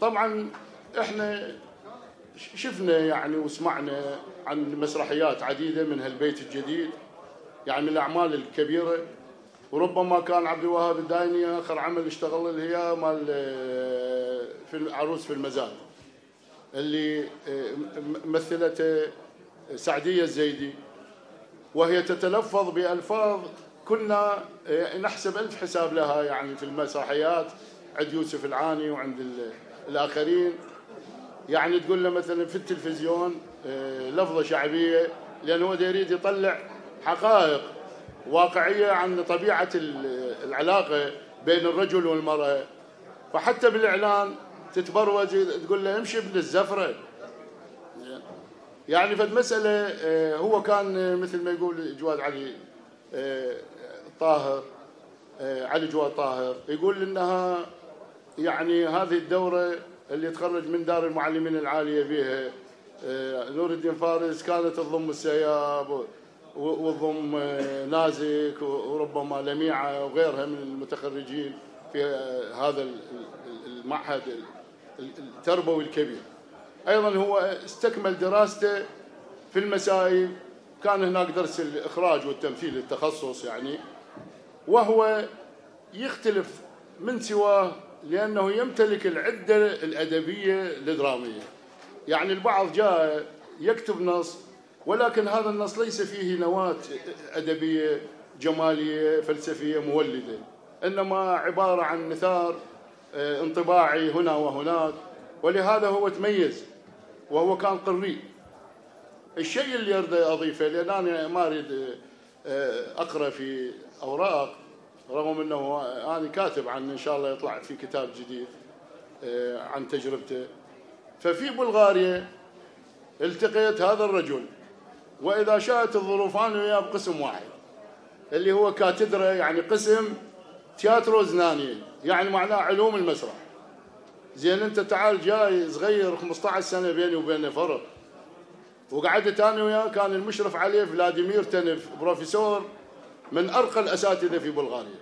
طبعا إحنا شفنا يعني وسمعنا عن مسرحيات عديدة من هالبيت الجديد يعني من الأعمال الكبيرة وربما كان عبد الوهاب الدايني آخر عمل اشتغل اللي هي مال في العروس في المزاد. اللي مثلته سعدية الزيدي. وهي تتلفظ بألفاظ كنا نحسب ألف حساب لها يعني في المسرحيات عند يوسف العاني وعند الآخرين. يعني تقول له مثلا في التلفزيون لفظة شعبية لأنه هو يريد يطلع حقائق. واقعية عن طبيعة العلاقة بين الرجل والمرأة. فحتى بالإعلان تتبروز تقول له امشي ابن الزفرة. يعني فد مسألة هو كان مثل ما يقول جواد علي طاهر علي جواد طاهر يقول إنها يعني هذه الدورة اللي تخرج من دار المعلمين العالية بها نور الدين فارس كانت تضم السياب وتضم نازك وربما لميعة وغيرها من المتخرجين في هذا المعهد التربوي الكبير. أيضا هو استكمل دراسته في المسائي كان هناك درس الإخراج والتمثيل التخصص يعني وهو يختلف من سواه لأنه يمتلك العدة الأدبية الدراميه يعني البعض جاء يكتب نص ولكن هذا النص ليس فيه نواة أدبية جمالية فلسفية مولدة. إنما عبارة عن نثار انطباعي هنا وهناك. ولهذا هو تميز وهو كان قري. الشيء اللي أريد أضيفه لأن أنا ما أريد أقرأ في أوراق رغم أنه أنا كاتب عن إن شاء الله يطلع في كتاب جديد عن تجربته. ففي بلغاريا التقيت هذا الرجل. وإذا شاءت الظروف أنا وياه بقسم واحد اللي هو كاتدرا يعني قسم تياترو زناني يعني معناه علوم المسرح. زين انت تعال جاي صغير 15 سنة بيني وبينه فرق. وقعدت أنا وياه كان المشرف عليه فلاديمير تنف بروفيسور من أرقى الأساتذة في بلغاريا.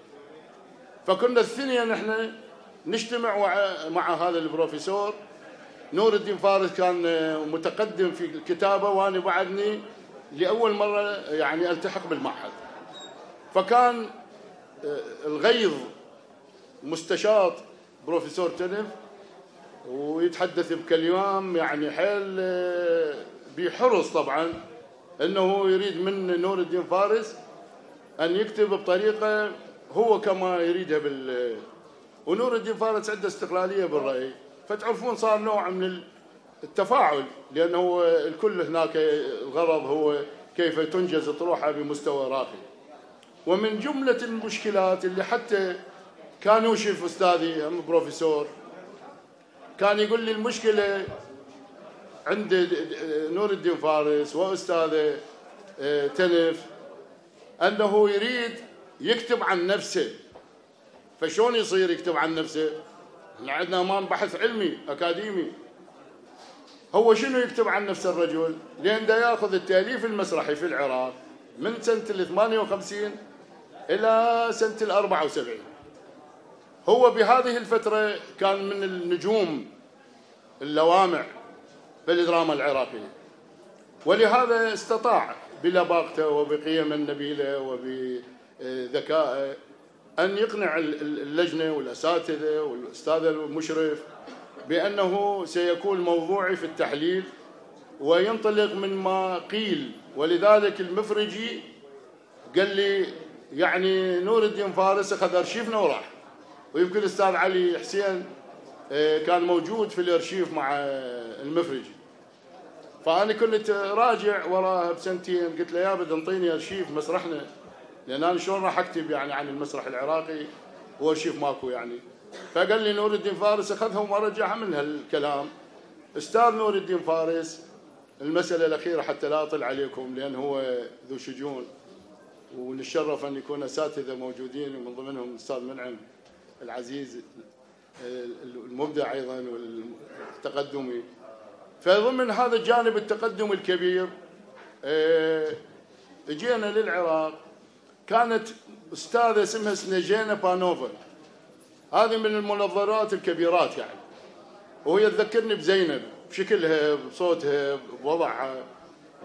فكنا الثنية نحن نجتمع مع هذا البروفيسور. نور الدين فارس كان متقدم في الكتابة وأنا بعدني لأول مرة يعني ألتحق بالمعهد. فكان الغيظ مستشاط بروفيسور تنف ويتحدث بكلام يعني حيل بحرص طبعا إنه يريد من نور الدين فارس أن يكتب بطريقة هو كما يريدها بال ونور الدين فارس عنده استقلالية بالرأي. فتعرفون صار نوع من التفاعل لأنه الكل هناك الغرض هو كيف تنجز اطروحه بمستوى راقي. ومن جملة المشكلات اللي حتى كان يوشف أستاذي هم بروفيسور كان يقول لي المشكلة عند نور الدين فارس وأستاذة تنف أنه يريد يكتب عن نفسه. فشلون يصير يكتب عن نفسه؟ إحنا عندنا امام بحث علمي أكاديمي. هو شنو يكتب عن نفس الرجل؟ لأن دا يأخذ التأليف المسرحي في العراق من سنة ال 58 إلى سنة ال 74 هو بهذه الفترة كان من النجوم اللوامع في الدراما العراقيه ولهذا استطاع بلباقته وبقيمه النبيلة وبذكائه أن يقنع ال- ال- اللجنة والأساتذة والأستاذ المشرف بأنه سيكون موضوعي في التحليل وينطلق من ما قيل. ولذلك المفرجي قال لي يعني نور الدين فارس أخذ أرشيفنا وراح. ويمكن الاستاذ علي حسين آه، كان موجود في الأرشيف مع المفرجي. فأنا كنت راجع وراها بسنتين قلت له يا بد انطيني أرشيف مسرحنا لأن أنا شلون راح أكتب يعني عن المسرح العراقي؟ وارشيف ماكو يعني. فقال لي نور الدين فارس اخذها وما من هالكلام. أستاذ نور الدين فارس المسألة الأخيرة حتى لا اطل عليكم لأن هو ذو شجون. ونتشرف أن يكون أساتذة موجودين ومن ضمنهم الاستاذ منعم العزيز المبدع أيضا والتقدمي. فضمن هذا الجانب التقدم الكبير آه، اجينا للعراق. كانت أستاذة اسمها سنجينا بانوفا هذه من المنظرات الكبيرات يعني. وهي تذكرني بزينب بشكلها بصوتها بوضعها.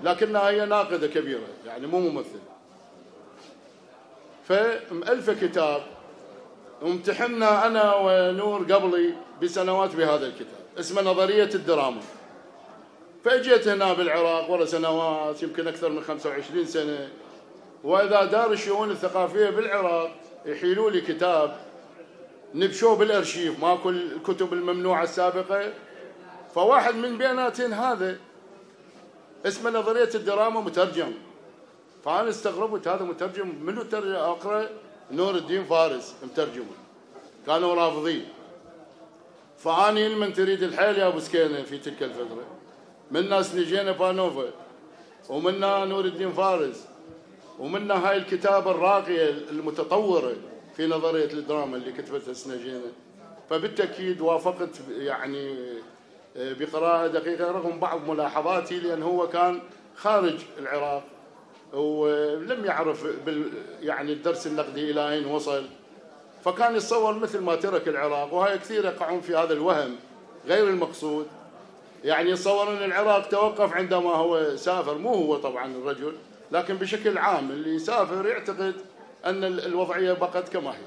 لكنها هي ناقدة كبيرة يعني مو ممثلة. فمألفة كتاب وامتحنا أنا ونور قبلي بسنوات بهذا الكتاب. اسمه نظرية الدراما. فأجيت هنا بالعراق ورا سنوات يمكن أكثر من 25 سنة. وإذا دار الشؤون الثقافية بالعراق يحيلوا لي كتاب نبشوه بالأرشيف ماكو الكتب الممنوعة السابقة. فواحد من بيناتين هذا اسمه نظرية الدراما مترجم. فأنا استغربت هذا مترجم منو أقرأ؟ نور الدين فارس مترجمه. كانوا رافضين. فاني من تريد الحيل يا أبو سكينة في تلك الفترة منا سنجينا بانوفا ومنا نور الدين فارس ومنا هاي الكتابة الراقية المتطورة. في نظرية الدراما اللي كتبتها سنجينا فبالتأكيد وافقت يعني بقراءة دقيقة رغم بعض ملاحظاتي لأن هو كان خارج العراق ولم يعرف بال يعني الدرس النقدي إلى أين وصل. فكان يتصور مثل ما ترك العراق وهي كثير يقعون في هذا الوهم غير المقصود. يعني يتصور أن العراق توقف عندما هو سافر مو هو طبعا الرجل لكن بشكل عام اللي يسافر يعتقد أن الوضعية بقت كما هي.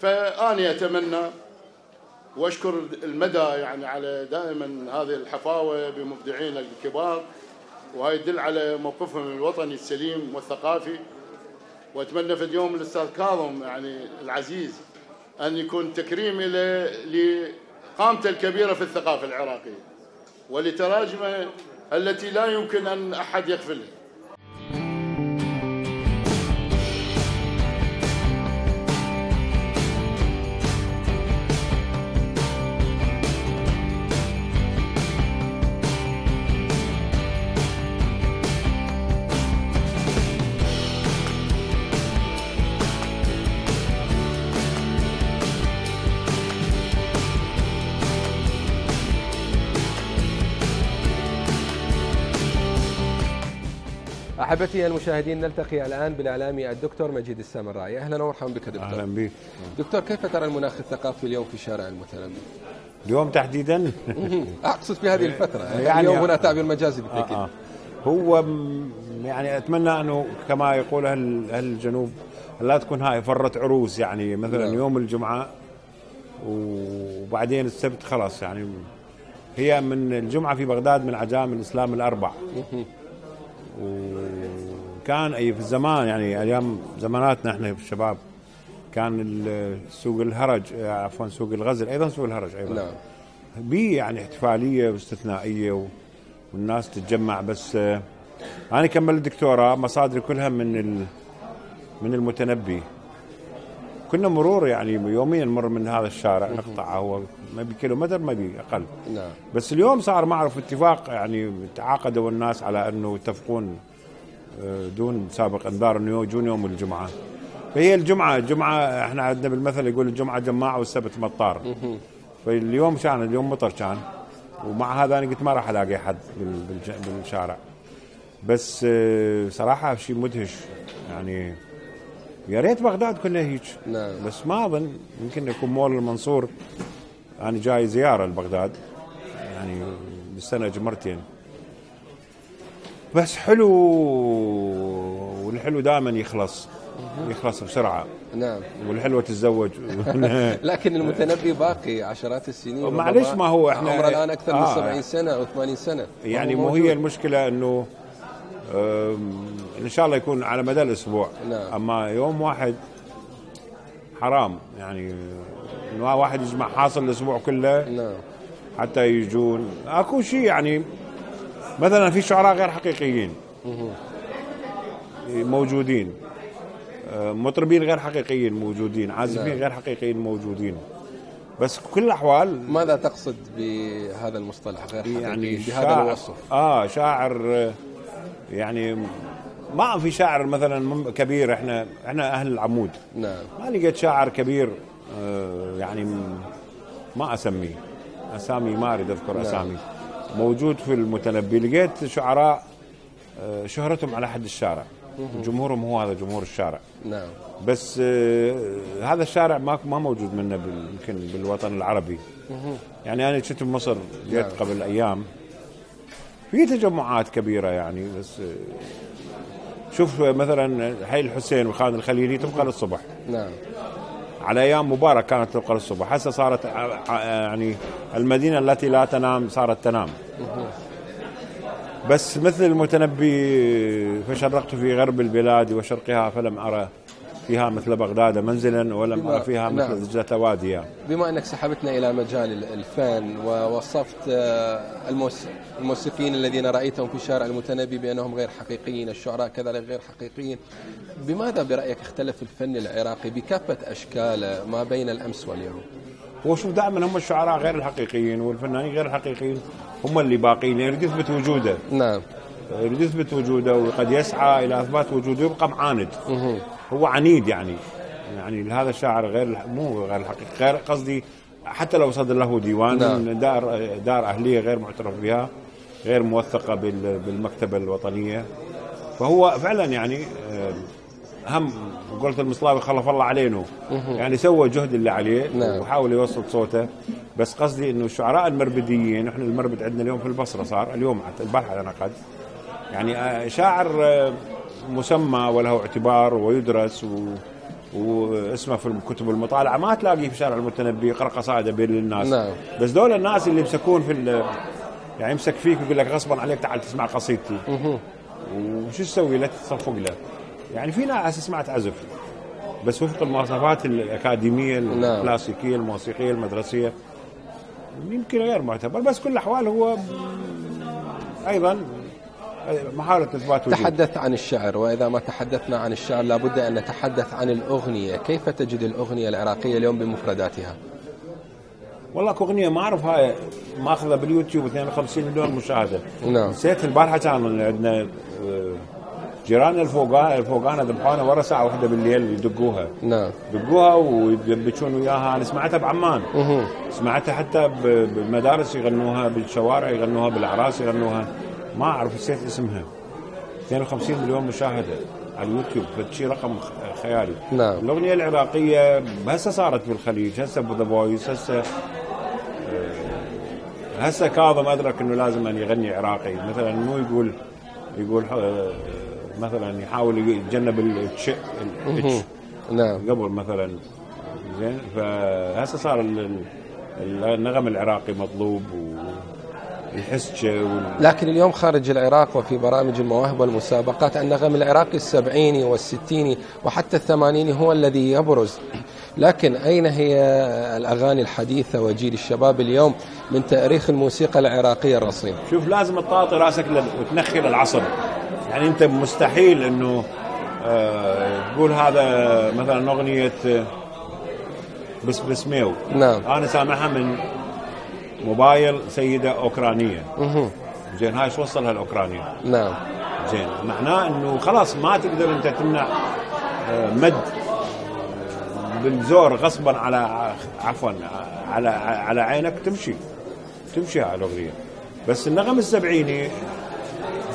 فاني أتمنى وأشكر المدى يعني على دائما هذه الحفاوة بمبدعين الكبار وهي يدل على موقفهم الوطني السليم والثقافي. وأتمنى في اليوم الأستاذ كاظم يعني العزيز أن يكون تكريم له لقامته الكبيرة في الثقافة العراقية ولتراجمه التي لا يمكن أن أحد يغفلها احبتي المشاهدين نلتقي الآن بالاعلامي الدكتور مجيد السامرائي. أهلا ومرحبا بك دكتور. أهلا بك. دكتور كيف ترى المناخ الثقافي اليوم في شارع المتنبي؟ اليوم تحديدا. أقصد في هذه الفترة. يعني اليوم هنا تعبير مجازي بالتأكيد. آه. هو م- يعني أتمنى أنه كما يقول أهل أهل الجنوب لا تكون هاي فرة عروس. يعني مثلا نعم. يوم الجمعة وبعدين السبت خلاص. يعني هي من الجمعة في بغداد من عجائب الإسلام الأربع. وكان أي في الزمان يعني أيام زماناتنا إحنا في الشباب كان سوق الهرج عفوا سوق الغزل أيضا سوق الهرج أيضا. نعم. بي يعني احتفالية استثنائيه و... والناس تتجمع بس آه، أنا كملت دكتوراه مصادري كلها من ال... من المتنبي. كنا مرور يعني يوميا نمر من هذا الشارع نقطعه هو ما بي كيلو متر ما بي أقل. نعم. بس اليوم صار معرف اتفاق يعني تعاقدوا الناس على إنه يتفقون دون سابق انذار إنه يجون يوم الجمعة. فهي الجمعه الجمعة إحنا عندنا بالمثل يقول الجمعة جماعة والسبت مطار. فاليوم كان اليوم مطر كان ومع هذا أنا قلت ما راح ألاقي حد بالشارع. بس آه، صراحة شيء مدهش. يعني يا ريت بغداد كلها هيك. نعم. بس ما أظن يمكن يكون مول المنصور. أنا جاي زيارة لبغداد. يعني بالسنة مرتين بس حلو. والحلو دائما يخلص يخلص بسرعة. نعم. والحلوة تتزوج. لكن المتنبي باقي عشرات السنين معلش ما هو إحنا- عمره الآن أكثر من آه. 70 سنة أو 80 سنة. يعني مو هي. المشكلة إنه إن شاء الله يكون على مدى الأسبوع. نعم. أما يوم واحد حرام. يعني إنه واحد يجمع حاصل الأسبوع كله نعم. حتى يجون. أكو شيء يعني مثلا في شعراء غير حقيقيين. موجودين. آه، مطربين غير حقيقيين موجودين عازفين نعم. غير حقيقيين موجودين. بس بكل الأحوال ماذا تقصد بهذا المصطلح غير حقيقي يعني بهذا الوصف. آه شاعر آه، يعني ما في شاعر مثلا كبير إحنا إحنا أهل العمود. نعم. ما لقيت شاعر كبير آه، يعني ما أسميه. أسامي ما أريد أذكر أسامي. موجود في المتنبي. لقيت شعراء آه، شهرتهم على حد الشارع. جمهورهم هو هذا جمهور الشارع. نعم. بس آه، هذا الشارع ما ما موجود منه بال- يمكن بالوطن العربي. يعني أنا كنت بمصر جيت نعم. قبل أيام. في تجمعات كبيرة يعني بس آه، شوف مثلا حي الحسين وخالد الخليلي تبقى للصبح. نعم. على أيام مبارك كانت تبقى للصبح. هسه صارت يعني المدينة التي لا تنام صارت تنام. بس مثل المتنبي فشرقت في غرب البلاد وشرقها فلم أرى فيها مثل بغداد منزلا ولم أرى فيها نعم. مثل دجله واديا بما أنك سحبتنا إلى مجال ال- الفن ووصفت آه، الموس- الموسيقيين الذين رأيتهم في شارع المتنبي بأنهم غير حقيقيين، الشعراء كذلك غير حقيقيين. بماذا برأيك اختلف الفن العراقي بكافة أشكاله ما بين الأمس واليوم؟ هو شوف دائما هم الشعراء غير الحقيقيين والفنانين غير الحقيقيين هم اللي باقيين يريد يثبت وجوده. نعم. يريد يثبت وجوده وقد يسعى إلى إثبات وجوده يبقى معاند. هو عنيد يعني. يعني هذا الشاعر غير مو غير الحقيقي غير قصدي حتى لو صدر له ديوان نعم. دار دار أهلية غير معترف بها غير موثقة بال- بالمكتبة الوطنية. فهو فعلا يعني هم قلت المصلاوي خلف الله علينا. يعني سوى جهد اللي عليه نعم. وحاول يوصل صوته. بس قصدي إنه الشعراء المربديين إحنا المربد عندنا اليوم في البصرة صار اليوم حتى البارحة انعقد يعني آه، شاعر آه، مسمى وله اعتبار ويدرس و واسمه في كتب المطالعة. ما تلاقيه في شارع المتنبي يقرأ قصائد بين للناس. نعم. بس دول الناس اللي يمسكون في ال- يعني يمسك فيك ويقول لك غصبا عليك تعال تسمع قصيدتي. وشو تسوي؟ له تصفق له. يعني في ناس اسمها تعزف بس وفق المواصفات الأكاديمية نعم. الكلاسيكية الموسيقية المدرسية يمكن غير معتبر بس كل الاحوال هو أيضا محاولة إثبات وجود تحدث عن الشعر وإذا ما تحدثنا عن الشعر لابد أن نتحدث عن الأغنية، كيف تجد الأغنية العراقية اليوم بمفرداتها؟ والله أكو أغنية ما اعرف هاي ماخذة باليوتيوب 52 مليون مشاهدة نعم. نسيت البارحة كان عندنا آه، جيراننا الفوقان الفوقان ذبحونا ورا ساعة واحدة بالليل يدقوها. نعم. دقوها ويدبشون وياها. أنا سمعتها بعمان. مه. سمعتها حتى بالمدارس يغنوها بالشوارع يغنوها بالأعراس يغنوها. ما أعرف نسيت اسمها. 52 مليون مشاهدة على اليوتيوب. فشي رقم خيالي. نعم. الأغنية العراقية هسه صارت بالخليج. هسه ب The Voice هسه آه، هسه كاظم أدرك إنه لازم أن يغني عراقي. مثلا مو يقول يقول آه، مثلا يحاول يتجنب ال ch نعم. قبل مثلا. زين. فهسه صار ال- ال- النغم العراقي مطلوب والحسجه وال... لكن اليوم خارج العراق وفي برامج المواهب والمسابقات النغم العراقي السبعيني والستيني وحتى الثمانيني هو الذي يبرز. لكن أين هي الأغاني الحديثة وجيل الشباب اليوم من تاريخ الموسيقى العراقية الرصين شوف لازم تطاطي راسك وتنخي العصر يعني انت مستحيل انه آه تقول هذا مثلا أغنية آه، بس بسميو نعم. أنا سامعها من موبايل سيدة أوكرانية. مه. زين هاي شو وصلها الأوكرانية؟ نعم. زين معناه إنه خلاص ما تقدر أنت تمنع آه، مد بالزور غصبا على عفوا على على عينك تمشي تمشي هاي الأغنية. بس النغم السبعيني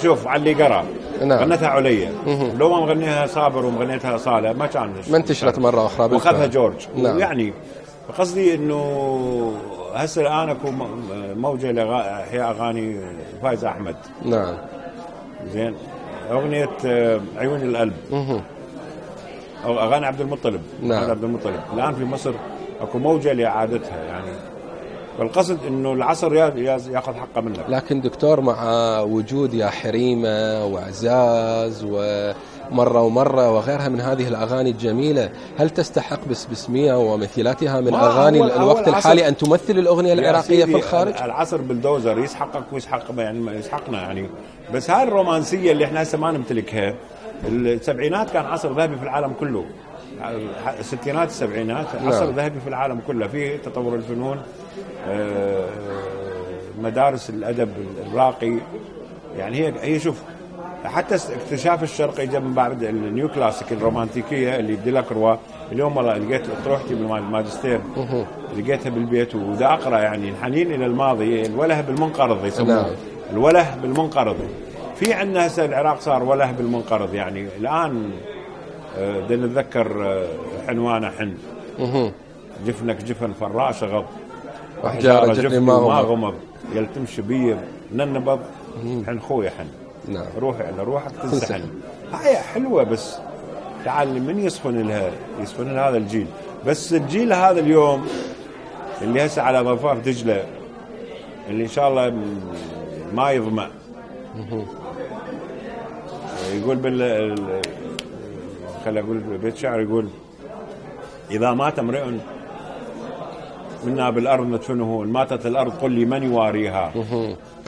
شوف على اللي قرأ. نعم. غنتها عليا. لو ما مغنيها صابر ومغنيتها صاله ما كان ما انتشرت مرة أخرى بالفعل. واخذها جورج. نعم. يعني قصدي إنه هسه الآن أكو موجة لاحياء أغاني فايز أحمد. نعم. زين. أغنية آه، عيون القلب. أو أغاني عبد المطلب. نعم. عبد المطلب. الآن في مصر أكو موجة لإعادتها يعني فالقصد إنه العصر يا- يا- يأخذ حقه منك لكن دكتور مع وجود يا حريمة وعزاز ومرة ومرة وغيرها من هذه الأغاني الجميلة هل تستحق بس باسمية ومثيلاتها من هو- هو الوقت العصر- الحالي أن تمثل الأغنية يا العراقية في الخارج؟ العصر بلدوزر يسحقك ويسحق يعني يسحقنا يعني بس هاي الرومانسية اللي إحنا هسه ما نمتلكها السبعينات كان عصر ذهبي في العالم كله الستينات السبعينات عصر نعم. ذهبي في العالم كله في تطور الفنون مدارس الأدب الراقي. يعني هي هي شوف حتى اكتشاف الشرق اجى من بعد النيو كلاسيك الرومانتيكية اللي بديلاكروا اليوم والله لقيت طروحتي بالماجستير. لقيتها بالبيت ودا أقرأ يعني الحنين إلى الماضي الوله بالمنقرض يسمونه نعم. الوله بالمنقرض. في عندنا هسه العراق صار وله بالمنقرض. يعني الآن آه، بدنا نتذكر آه، حنوانه حن. مهم. جفنك جفن فراشه غض. وحجارة جفني ما غمض. غمض. قال تمشي بي ننبض حن خويا حن. نعم. روحي على روحك تنسحن. هاي حلوة بس تعال من يصفن لها لها هذا الجيل. بس الجيل هذا اليوم اللي هسه على ضفاف دجلة اللي إن شاء الله ما يظمأ. يقول بال ال- خليني أقول بيت شعر يقول إذا مات امرئ منا بالأرض ندفنه إن ماتت الأرض قل لي من يواريها.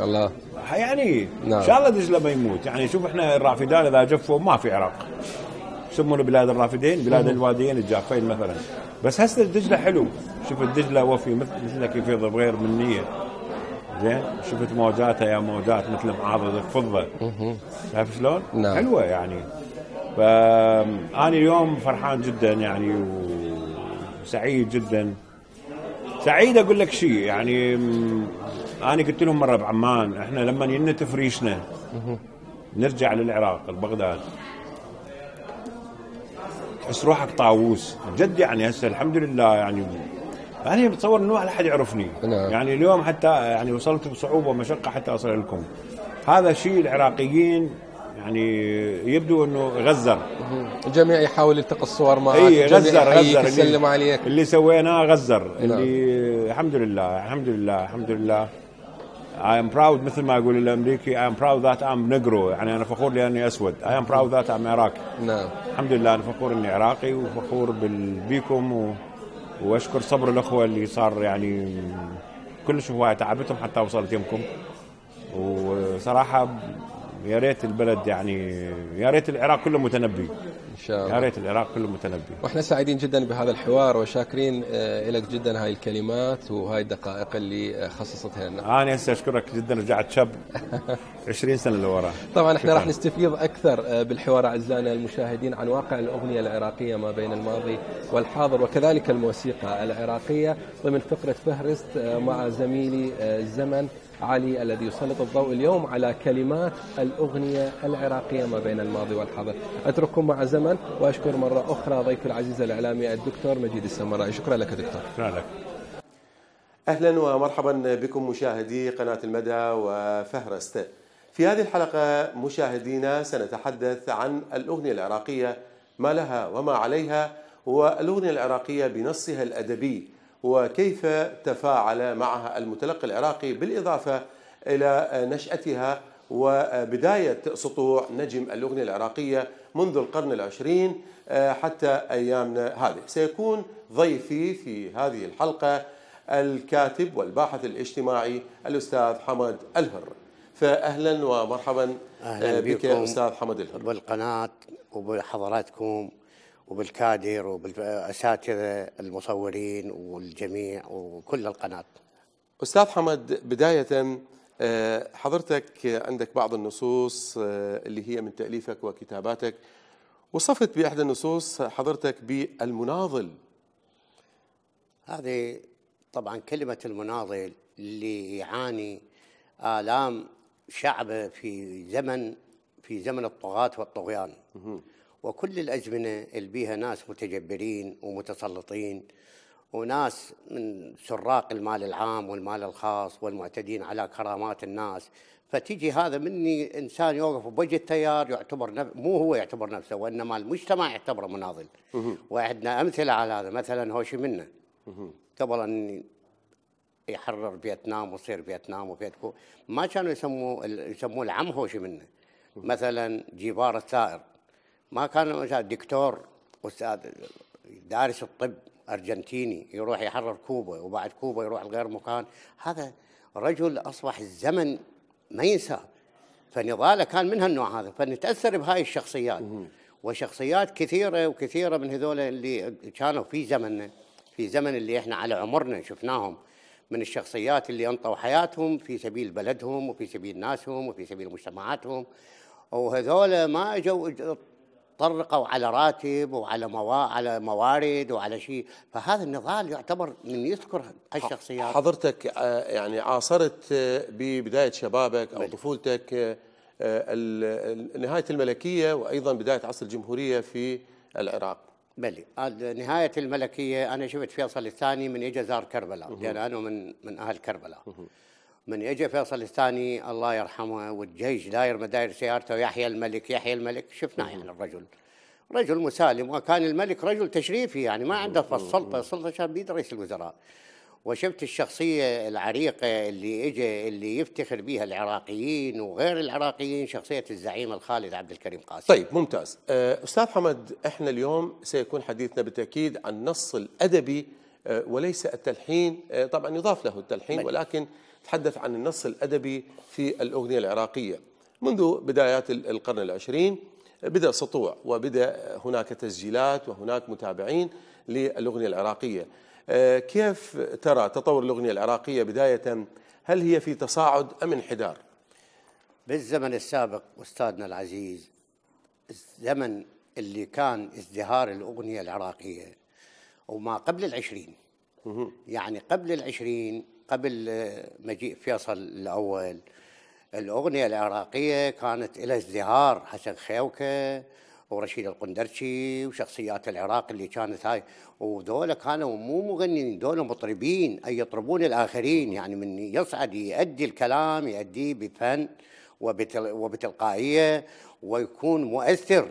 الله. يعني نعم. ان شاء الله دجلة ما يموت. يعني شوف إحنا الرافدان إذا جفوا ما في عراق. يسمونه بلاد الرافدين بلاد الواديين الجافين مثلا. بس هسه دجله حلو. شوف الدجلة وفي مثل مثلك يفيض بغير منيه زين؟ شفت موجاتها يا موجات مثل معاضده فضه شايف شلون؟ نعم. حلوة يعني. فأنا اليوم فرحان جدا يعني وسعيد جدا. سعيد أقول لك شيء يعني أنا قلت لهم مرة بعمان إحنا لما ينا تفريشنا نرجع للعراق لبغداد. تحس روحك طاووس جد يعني هسه الحمد لله يعني أنا بتصور إنه ما حد يعرفني. نعم. يعني اليوم حتى يعني وصلت بصعوبة ومشقة حتى أصل لكم. هذا شيء العراقيين يعني يبدو إنه غزر. الجميع يحاول يلتقي الصور معك اي غزر غزر. يسلم عليك. اللي سويناه غزر. نعم. اللي الحمد لله الحمد لله الحمد لله. I am proud مثل ما يقول الأمريكي I am proud that I'm negro. يعني أنا فخور لأني أسود. I am proud that I'm عراقي نعم. الحمد لله أنا فخور إني عراقي وفخور بيكم و... وأشكر صبر الأخوة اللي صار يعني كلش هواية تعبتهم حتى وصلت يمكم وصراحة يا ريت البلد يعني يا ريت العراق كله متنبي. إن شاء يا الله ريت العراق كله متنبي. وإحنا سعيدين جدا بهذا الحوار وشاكرين آه، لك جدا هاي الكلمات وهاي الدقائق اللي آه، خصصتها لنا. أنا هسه أشكرك جدا رجعت شاب 20 سنة لورا. طبعا إحنا. راح نستفيض أكثر آه، بالحوار أعزائنا المشاهدين عن واقع الأغنية العراقية ما بين الماضي والحاضر وكذلك الموسيقى العراقية. ضمن فقرة فهرست آه، مع زميلي آه، الزمن علي الذي يسلط الضوء اليوم على كلمات الأغنية العراقية ما بين الماضي والحاضر. أترككم مع زمن وأشكر مرة أخرى ضيفي العزيز الإعلامي الدكتور مجيد السمرائي شكرا لك دكتور. شكرا لك. أهلا ومرحبا بكم مشاهدي قناة المدى وفهرست. في هذه الحلقة مشاهدينا سنتحدث عن الأغنية العراقية ما لها وما عليها والأغنية العراقية بنصها الأدبي وكيف تفاعل معها المتلقي العراقي بالإضافة إلى نشأتها وبداية سطوع نجم الأغنية العراقية منذ القرن العشرين حتى ايامنا هذه. سيكون ضيفي في هذه الحلقة الكاتب والباحث الاجتماعي الأستاذ حمد الهر فاهلا ومرحبا أهلاً بك بكم. أستاذ حمد الهر بالقناة وبحضراتكم وبالكادر وبالأساتذة المصورين والجميع وكل القناة. أستاذ حمد بداية آه، حضرتك عندك بعض النصوص آه، اللي هي من تأليفك وكتاباتك. وصفت باحدى النصوص حضرتك بالمناضل. هذه طبعا كلمة المناضل اللي يعاني آلام شعبه في زمن في زمن الطغاة والطغيان. وكل الأزمنة اللي بيها ناس متجبرين ومتسلطين وناس من سراق المال العام والمال الخاص والمعتدين على كرامات الناس. فتيجي هذا مني إنسان يوقف بوجه التيار يعتبر نف... مو هو يعتبر نفسه وإنما المجتمع يعتبره مناضل. وعندنا أمثلة على هذا مثلا هوشي منا قبل أن يحرر فيتنام ويصير فيتنام وفيتكو ما كانوا يسموه يسموه العم هوشي منه. مثلا جيبار الثائر. ما كان مثلا دكتور أستاذ دارس الطب أرجنتيني يروح يحرر كوبا وبعد كوبا يروح لغير مكان. هذا رجل أصبح الزمن ما ينساه فنضاله كان من هالنوع هذا. فنتأثر بهاي الشخصيات. وشخصيات كثيرة وكثيرة من هذول اللي كانوا في زمننا في زمن اللي إحنا على عمرنا شفناهم. من الشخصيات اللي أنطوا حياتهم في سبيل بلدهم وفي سبيل ناسهم وفي سبيل مجتمعاتهم. وهذول ما اجوا طرقوا على راتب وعلى موا... على موارد وعلى شيء. فهذا النضال يعتبر من يذكر الشخصيات. حضرتك آه، يعني عاصرت آه، ببداية شبابك أو طفولتك آه، نهاية الملكية وأيضا بداية عصر الجمهورية في العراق. بلي. نهاية الملكية أنا شفت فيصل الثاني من إجا زار كربلاء لأن أنا من من أهل كربلاء. من إجا فيصل الثاني الله يرحمه والجيش داير مداير سيارته ويحيى الملك يحيى الملك. شفناه يعني الرجل. رجل مسالم وكان الملك رجل تشريفي يعني ما عنده في السلطة السلطة كان بيد رئيس الوزراء. وشفت الشخصية العريقة اللي اجى اللي يفتخر بها العراقيين وغير العراقيين شخصية الزعيم الخالد عبد الكريم قاسم. طيب ممتاز. آه، أستاذ حمد إحنا اليوم سيكون حديثنا بالتأكيد عن النص الأدبي آه، وليس التلحين. آه، طبعا يضاف له التلحين. ولكن تحدث عن النص الأدبي في الأغنية العراقية. منذ بدايات ال- القرن العشرين بدأ سطوع وبدأ هناك تسجيلات وهناك متابعين للأغنية العراقية. آه، كيف ترى تطور الأغنية العراقية بداية؟ هل هي في تصاعد أم انحدار؟ بالزمن السابق أستاذنا العزيز الزمن اللي كان ازدهار الأغنية العراقية وما قبل العشرين. يعني قبل العشرين قبل مجيء فيصل الأول الأغنية العراقية كانت لها ازدهار حسن خيوكة ورشيد القندرشي وشخصيات العراق اللي كانت هاي. وذولا كانوا مو مغنيين ذولا مطربين أي يطربون الآخرين يعني من يصعد يؤدي الكلام يؤديه بفن وبتل وبتلقائية ويكون مؤثر.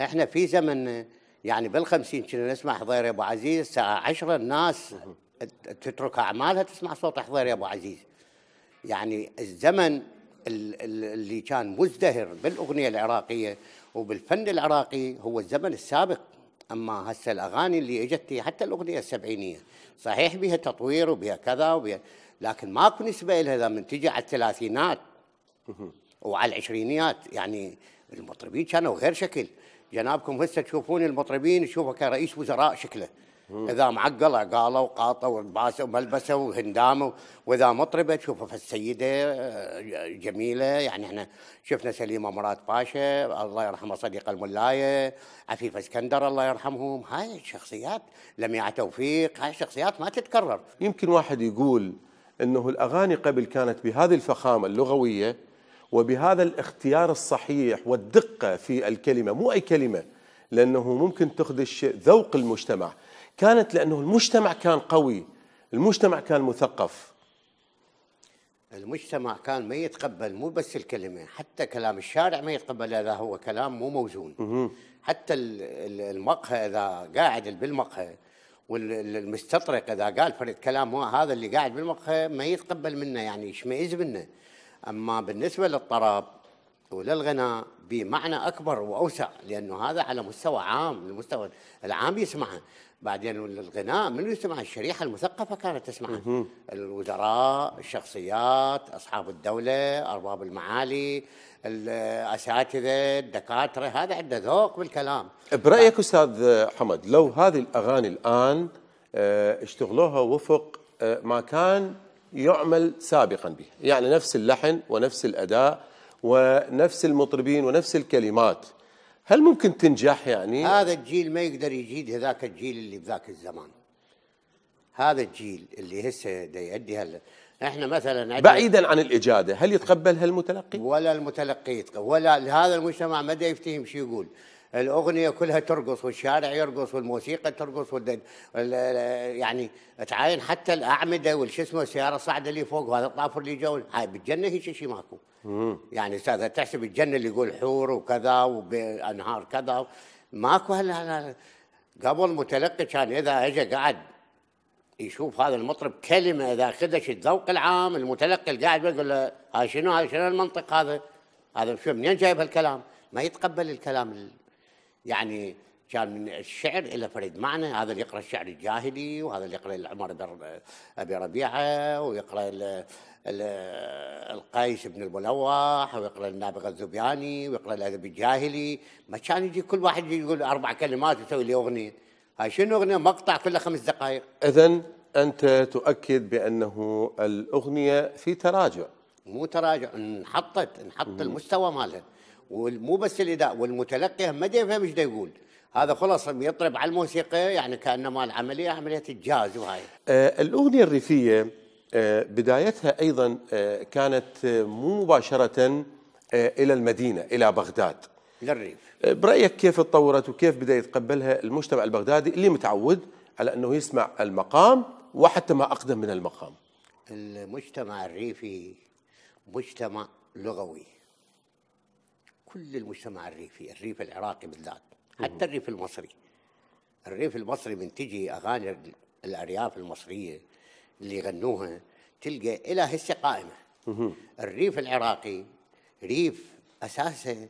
إحنا في زمن يعني بالخمسين كنا نسمع حضير أبو عزيز الساعة عشرة الناس تترك أعمالها تسمع صوت حضير يا أبو عزيز. يعني الزمن ال- ال- اللي كان مزدهر بالأغنية العراقية وبالفن العراقي هو الزمن السابق. أما هسه الأغاني اللي إجت حتى الأغنية السبعينية. صحيح بها تطوير وبها كذا وبها لكن ماكو نسبة لها لما تجي على الثلاثينات وعلى العشرينيات. يعني المطربين كانوا غير شكل. جنابكم هسه تشوفون المطربين تشوفه كرئيس وزراء شكله. إذا معقل عقاله وقاطه ولباسه وملبسه وهندامه وإذا مطربه تشوفه في السيدة آه، جميلة. يعني إحنا شفنا سليمه مراد باشا الله يرحمه صديق الملاية عفيف اسكندر الله يرحمهم. هاي الشخصيات لمياء توفيق هاي الشخصيات ما تتكرر. يمكن واحد يقول إنه الأغاني قبل كانت بهذه الفخامة اللغوية وبهذا الاختيار الصحيح والدقة في الكلمة مو أي كلمة لأنه ممكن تخدش ذوق المجتمع. كانت لأنه المجتمع كان قوي المجتمع كان مثقف. المجتمع كان ما يتقبل مو بس الكلمة حتى كلام الشارع ما يتقبل إذا هو كلام مو موزون. حتى ال- ال- المقهى إذا قاعد بالمقهى والمستطرق إذا قال فرد كلام هو هذا اللي قاعد بالمقهى ما يتقبل منه يعني يشمئز منه. أما بالنسبة للطرب وللغناء بمعنى أكبر وأوسع لأنه هذا على مستوى عام المستوى العام يسمعه. بعدين الغناء من يسمع الشريحة المثقفة كانت تسمعه الوزراء الشخصيات أصحاب الدولة أرباب المعالي الأساتذة الدكاترة هذا عنده ذوق بالكلام. برأيك أستاذ حمد لو هذه الأغاني الآن آه، اشتغلوها وفق آه، ما كان يعمل سابقا به. يعني نفس اللحن ونفس الأداء ونفس المطربين ونفس الكلمات. هل ممكن تنجح يعني؟ هذا الجيل ما يقدر يجيد هذاك الجيل اللي بذاك الزمان. هذا الجيل اللي هسه دا يؤدي هلا إحنا مثلا بعيدا عن الإجادة هل يتقبلها المتلقي ولا المتلقي يتق- ولا هذا المجتمع ما يفتهم شو يقول. الأغنية كلها ترقص والشارع يرقص والموسيقى ترقص يعني تعاين حتى الأعمدة والش اسمه السيارة صاعده اللي فوق وهذا الطافر اللي جو هاي بالجنه هيك شيء ماكو يعني أستاذ تحسب الجنة اللي يقول حور وكذا وبأنهار كذا ماكو هلا قبل متلقي كان إذا أجى قاعد يشوف هذا المطرب كلمة إذا خدش الذوق العام المتلقي القاعد يقول له هاي شنو هاي شنو المنطق هذا؟ هذا شو منين جايب هالكلام؟ ما يتقبل الكلام ال- يعني كان من الشعر إلى فريد معنى هذا اللي يقرأ الشعر الجاهلي وهذا اللي يقرأ العمر بن أبي ربيعة ويقرأ ال- ال- القيس بن الملوح ويقرأ النابغة الذبياني ويقرأ الأدب الجاهلي. ما كان يجي كل واحد يجي يقول أربع كلمات ويسوي لي أغنية. هاي شنو أغنية؟ مقطع كله خمس دقائق. إذا أنت تؤكد بأنه الأغنية في تراجع. مو تراجع انحطت انحط المستوى مالها. ومو بس الاداء والمتلقي ما يفهم إيش يقول. هذا خلص يطرب على الموسيقى يعني كانما العملية عملية الجاز وهاي. آه، الأغنية الريفية آه، بدايتها أيضا آه، كانت آه، مو مباشرة آه، إلى المدينة إلى بغداد. للريف. آه، برأيك كيف تطورت وكيف بدأ يتقبلها المجتمع البغدادي اللي متعود على أنه يسمع المقام وحتى ما أقدم من المقام؟ المجتمع الريفي مجتمع لغوي. كل المجتمع الريفي الريف العراقي بالذات حتى الريف المصري. الريف المصري من تجي أغاني ال- الأرياف المصرية اللي يغنوها تلقى إلى هسه قائمة. الريف العراقي ريف أساسه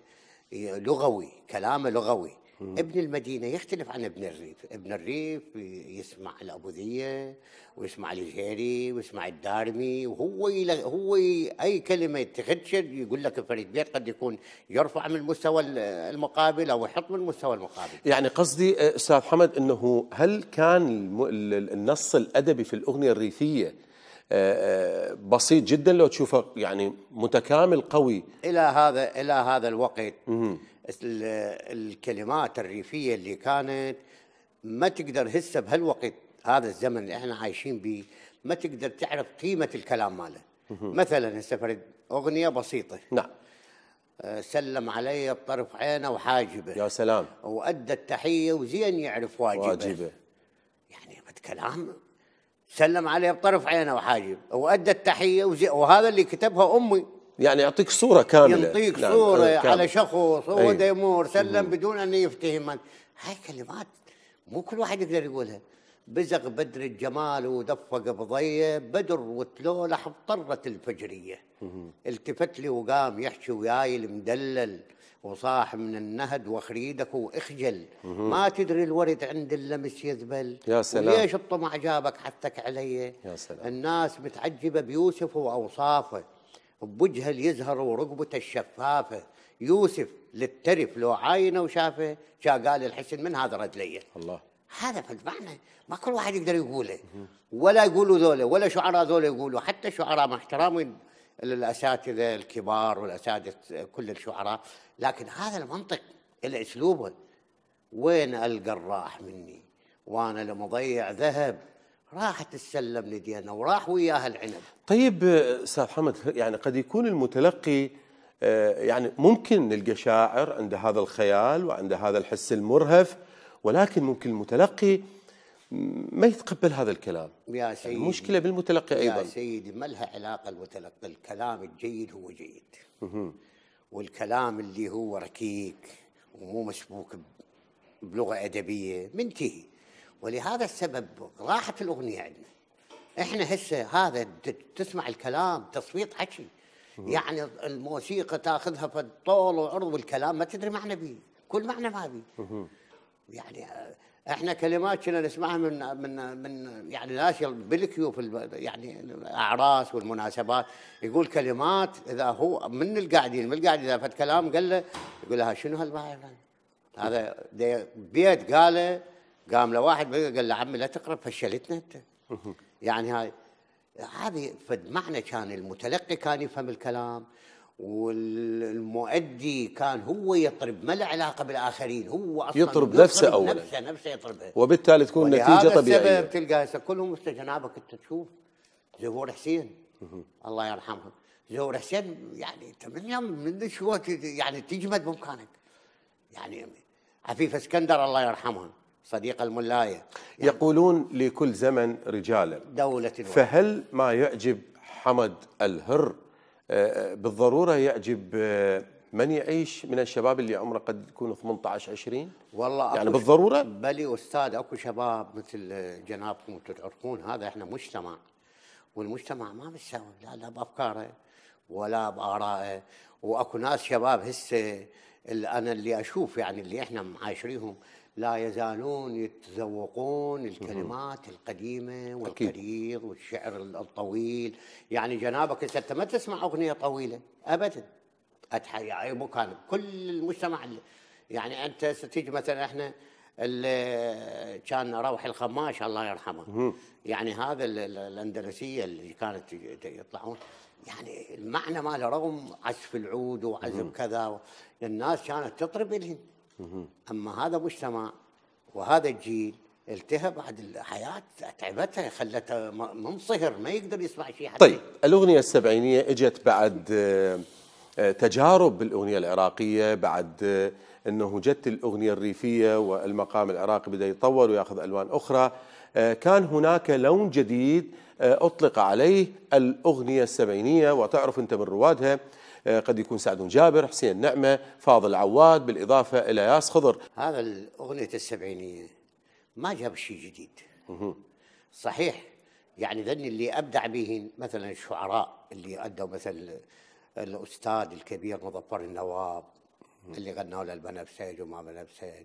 لغوي كلامه لغوي. ابن المدينة يختلف عن ابن الريف. ابن الريف يسمع الابوذيه ويسمع الجهيري ويسمع الدارمي وهو يل- هو ي- أي كلمة تخدشر يقول لك فريد بيت قد يكون يرفع من المستوى ال- المقابل أو يحط من المستوى المقابل. يعني قصدي آه، أستاذ حمد أنه هل كان الم- ال- ال- النص الأدبي في الأغنية الريفية آه، آه، بسيط جدا لو تشوفه يعني متكامل قوي؟ إلى هذا إلى هذا الوقت ال- الكلمات الريفية اللي كانت ما تقدر هسه بهالوقت هذا الزمن اللي إحنا عايشين به ما تقدر تعرف قيمة الكلام ماله. مثلا هسه فرد أغنية بسيطة. نعم. آه، سلم علي بطرف عينه وحاجبه. يا سلام. وأدى التحية وزين يعرف واجبه, واجبه. يعني كلام سلم عليه بطرف عينه وحاجب. وأدى التحية وزي وهذا اللي كتبها أمي. يعني يعطيك صورة كاملة. ينطيك نعم، صورة آه، كاملة. على شخص هو يمر سلم بدون أن يفتهم هاي كلمات مو كل واحد يقدر يقولها. بزغ بدر الجمال ودفق بضية بدر وتلولح اضطرت الفجرية. التفت لي وقام يحكي وياي المدلل وصاح من النهد واخريدك وإخجل. ما تدري الورد عند اللمس يذبل. يا سلام. وليش الطمع جابك حثك علي؟ يا سلام. الناس متعجبة بيوسف وأوصافه. بوجهه اللي يزهر ورقبته الشفافة. يوسف للترف لو عاينه وشافه شا قال الحسن من هذا رد لي. الله. هذا فالمعنى ما كل واحد يقدر يقوله. ولا يقولوا ذولا ولا شعراء ذولا يقولوا. حتى شعراء مع احترامي للاساتذه الكبار والأساتذة كل الشعراء. لكن هذا المنطق الاسلوبه وين ألقى الراح مني؟ وأنا لمضيع ذهب. راحت السلم لدينا وراح وياها العنب. طيب آه، أستاذ حمد يعني قد يكون المتلقي آه، يعني ممكن نلقى شاعر عنده هذا الخيال وعنده هذا الحس المرهف ولكن ممكن المتلقي ما يتقبل هذا الكلام. يا سيدي المشكلة بالمتلقي يا أيضا. سيدي ما لها علاقة المتلقي؟ الكلام الجيد هو جيد. والكلام اللي هو ركيك ومو مسبوك ب- بلغة أدبية منتهي. ولهذا السبب راحت الأغنية عندنا. إحنا هسه هذا تسمع الكلام تصويت حكي. يعني الموسيقى تاخذها في الطول وعرض والكلام ما تدري معنى بيه كل معنى ما بيه يعني آه، إحنا كلمات كنا نسمعها من من من يعني ناس بالكيو في يعني الأعراس والمناسبات. يقول كلمات إذا هو من القاعدين من القاعد اذا فت كلام قال له يقول لها شنو هالبايع هذا بيت قاله قام له واحد بقى قال له عمي لا تقرأ فشلتنا أنت. يعني هاي هذه فد معنى كان المتلقي كان يفهم الكلام والمؤدي كان هو يطرب ما له علاقة بالآخرين هو أصلا يطرب نفسه أولاً. نفسه نفسه يطربها وبالتالي تكون نتيجة طبيعية. السبب تلقى هسه كلهم مستجنابك أنت تشوف؟ زهور حسين. الله يرحمه زهور حسين يعني أنت من يوم من شو يعني تجمد بامكانك يعني عفيف اسكندر الله يرحمها صديق الملاية. يقولون لكل زمن رجالا. دولة واحدة. فهل ما يعجب حمد الهر؟ آه، بالضرورة يعجب آه، من يعيش من الشباب اللي عمره قد يكون 18 20 والله يعني بالضرورة؟ بلي أستاذ أكو شباب مثل جنابكم تعرفون هذا إحنا مجتمع. والمجتمع ما متساوي لا لا بأفكاره ولا بآرائه. وأكو ناس شباب هسه اللي أنا اللي أشوف يعني اللي إحنا معاشريهم لا يزالون يتذوقون الكلمات القديمة والكريض والشعر الطويل. يعني جنابك إنت ما تسمع أغنية طويلة؟ ابدا. اتحيا يعني مو كان كل المجتمع يعني أنت تيجي مثلا إحنا اللي كان روحي الخماش الله يرحمه. يعني هذا ال- ال- الأندلسية اللي كانت يطلعون. يعني المعنى ماله رغم عزف العود وعزف كذا الناس كانت تطرب لهم أما هذا مجتمع وهذا الجيل التهى بعد الحياة تعبتها خلته م- منصهر ما يقدر يسمع شيء حتى. طيب الأغنية السبعينية إجت بعد آه، تجارب بالأغنية العراقية بعد آه، أنه جت الأغنية الريفية والمقام العراقي بدأ يتطور ويأخذ ألوان أخرى. آه، كان هناك لون جديد أطلق عليه الأغنية السبعينية وتعرف أنت من روادها. قد يكون سعد جابر حسين نعمة فاضل عواد بالإضافة إلى ياس خضر. هذا الأغنية السبعينية ما جاب شيء جديد. صحيح يعني ذن اللي أبدع به مثلا الشعراء اللي أدوا مثل الأستاذ الكبير مظفر النواب اللي غنوا له البنفسج وما بنفسج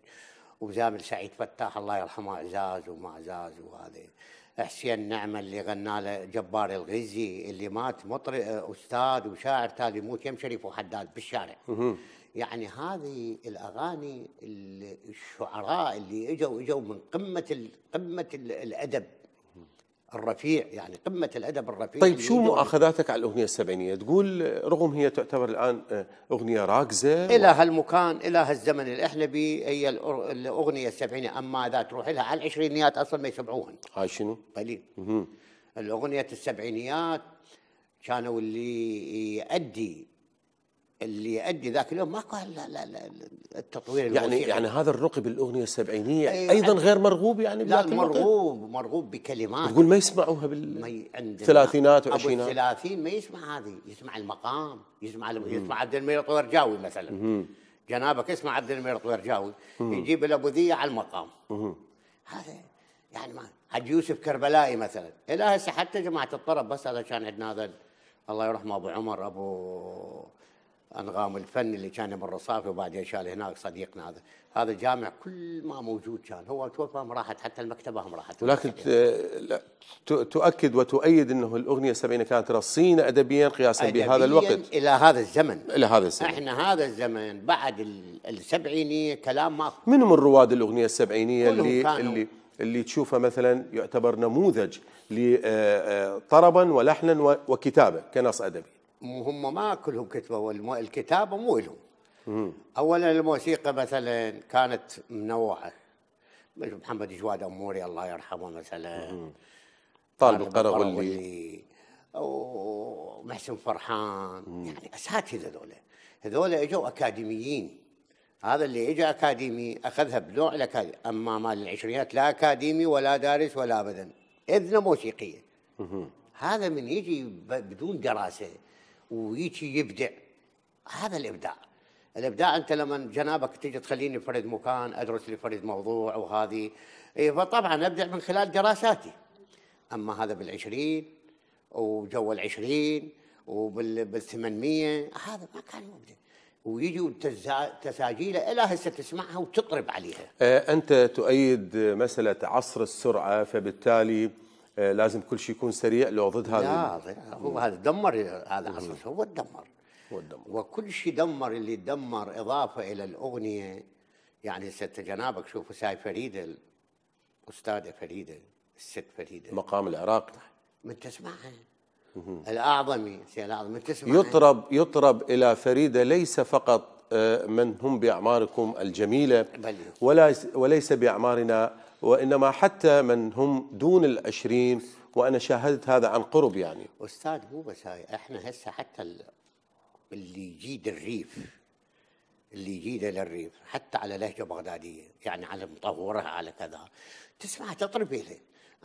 وزامل سعيد فتاح الله يرحمه اعزاز وما اعزاز وهذا حسين نعمة اللي غنى له جبار الغزي اللي مات مطر أستاذ وشاعر تالي يموت يم شريف وحداد بالشارع. يعني هذه الأغاني ال- الشعراء اللي اجوا إجوا من قمة ال- قمة ال- الأدب. الرفيع يعني قمة الأدب الرفيع طيب شو مؤاخذاتك على الأغنية السبعينية؟ تقول رغم هي تعتبر الآن آه، أغنية راكزة إلى هالمكان إلى هالزمن اللي إحنا بيه هي الأغنية السبعينية. أما إذا تروح لها على العشرينيات أصلا ما يسمعوهن. هاي شنو؟ قليل. الأغنية السبعينيات كانوا اللي يؤدي اللي يؤدي ذاك اليوم ماكو لا لا لا التطوير يعني. يعني هذا الرقي بالأغنية السبعينية أي- أيضا غير مرغوب يعني لا؟ مرغوب مرغوب بكلمات. تقول ما يسمعوها بالثلاثينات أبو والعشرينات الثلاثين ما يسمع هذه. يسمع المقام يسمع يسمع عبد المير طويرجاوي مثلا. جنابك اسمع عبد المير طويرجاوي يجيب الابوذيه على المقام. هذا يعني ما حج يوسف كربلائي مثلا. إلى هسه حتى جماعة الطرب بس هذا كان عندنا هذا الله يرحمه أبو عمر أبو أنغام الفن اللي كان بالرصافي وبعدين شال هناك صديقنا هذا هذا جامع كل ما موجود كان. هو توفى هم راحت حتى المكتبة هم راحت. ولكن تؤكد وتؤيد أنه الأغنية السبعينية كانت رصينة أدبيا قياسا بهذا أدبياً الوقت. إلى هذا الزمن. إلى هذا الزمن. إحنا هذا الزمن بعد ال- السبعينية كلام ماكو من من رواد الأغنية السبعينية كلهم اللي كانوا. اللي اللي تشوفه مثلا يعتبر نموذج لطربا ولحنا و- وكتابة كنص أدبي. مو هم ما كلهم كتبوا الكتابه مو لهم. اولا الموسيقى مثلا كانت منوعة. مثل محمد جواد اموري الله يرحمه مثلا. طالب القرغلي ومحسن فرحان. يعني أساتذة هذول هذول إجوا أكاديميين. هذا اللي اجى أكاديمي أخذها بنوع الأكاديمي. أما مال العشرينات لا أكاديمي ولا دارس ولا ابدا. اذنه موسيقية. هذا من يجي بدون دراسة. ويجي يبدع. هذا الإبداع. الإبداع أنت لما جنابك تيجي تخليني فرد مكان أدرس لي فرد موضوع وهذه إيه فطبعا أبدع من خلال دراساتي. أما هذا بالعشرين وجو العشرين وبالثمانمية هذا ما كان مبدع. تزا- تساجيله إلى هسه تسمعها وتطرب عليها. أنت تؤيد مسألة عصر السرعة فبالتالي لازم كل شيء يكون سريع. لو ضد هذا لا هو هذا دمر هذا عصر هو الدمر. هو الدمر. وكل شيء دمر اللي دمر إضافة إلى الأغنية يعني ست جنابك شوفوا ساي فريدة الأستاذة فريدة الست فريدة. المقام العراقي من تسمعها. الاعظمي سي الأعظم من تسمعها. يطرب يطرب إلى فريدة ليس فقط آه، من هم بأعماركم الجميلة بل. ولا وليس بأعمارنا وإنما حتى من هم دون العشرين وأنا شاهدت هذا عن قرب يعني. أستاذ مو بس هاي إحنا هسه حتى ال- اللي يجيد الريف اللي يجينا للريف حتى على لهجة بغدادية يعني على مطورها على كذا. تسمع تطرب له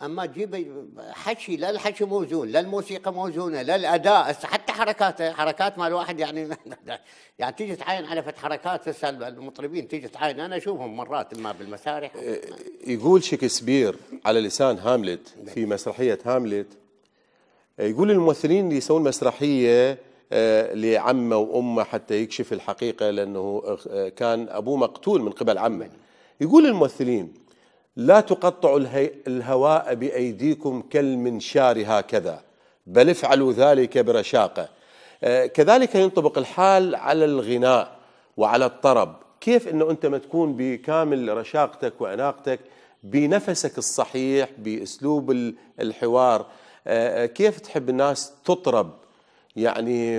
أما تجيب حكي لا الحكي موزون لا الموسيقى موزونة لا الأداء حتى حركاته حركات مال واحد يعني يعني تيجي تعاين على فت حركات هسه المطربين تيجي تعاين أنا أشوفهم مرات اما بالمسارح. يقول شكسبير على لسان هاملت في مسرحية هاملت يقول الممثلين اللي يسوون مسرحية آه، لعمه وأمه حتى يكشف الحقيقة لأنه آه، كان أبوه مقتول من قبل عمه. يقول الممثلين لا تقطعوا الهواء بأيديكم كالمنشار هكذا بل افعلوا ذلك برشاقة. آه، كذلك ينطبق الحال على الغناء وعلى الطرب. كيف إنه أنت ما تكون بكامل رشاقتك وأناقتك بنفسك الصحيح بأسلوب ال- الحوار آه، كيف تحب الناس تطرب؟ يعني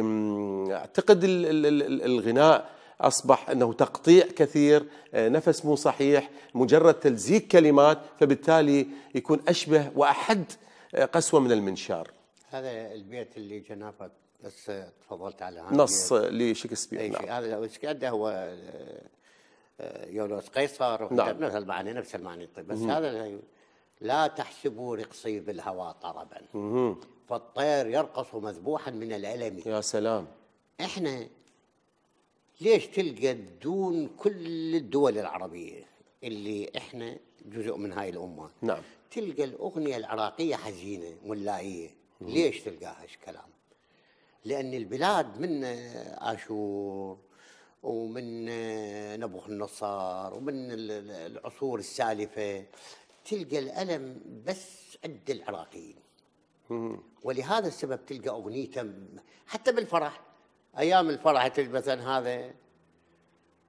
ال- الغناء أصبح أنه تقطيع كثير آه، نفس مو صحيح مجرد تلزيق كلمات فبالتالي يكون أشبه وأحد آه، قسوة من المنشار. هذا البيت اللي جنابك بس تفضلت على هذا نص لشكسبير نعم. هذا قد هو؟ آه، آه، يوليوس قيصر نعم. نفس المعاني نفس المعاني طيب بس هذا ال- لا تحسبوا رقصي بالهوى طربا. فالطير يرقص مذبوحا من الألم. يا سلام. إحنا ليش تلقى دون كل الدول العربية اللي إحنا جزء من هاي الأمة؟ نعم. تلقى الأغنية العراقية حزينة ملائيه ليش تلقاها هاش كلام؟ لأن البلاد من آشور ومن نبوخ النصر ومن ال- ال- العصور السالفة تلقى الألم بس عند العراقيين. ولهذا السبب تلقى اغنيته م- حتى بالفرح. أيام الفرح مثلا هذا.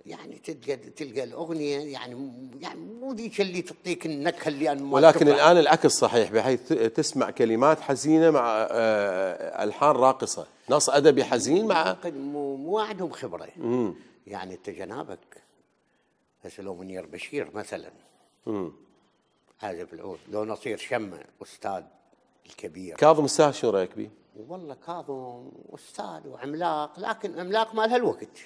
يعني تلقى تلقى الأغنية يعني يعني مو ذيك اللي تعطيك النكهة اللي ما ولكن تفرح. الآن العكس صحيح بحيث تسمع كلمات حزينة مع آه، ألحان راقصة. نص ادبي حزين مع مو مو عندهم خبرة. يعني أنت جنابك هسه لو منير بشير مثلا. عازف العود. لو نصير شمه أستاذ الكبير. كاظم الساهر شو رأيك به؟ والله كاظم أستاذ وعملاق لكن عملاق مال هالوقت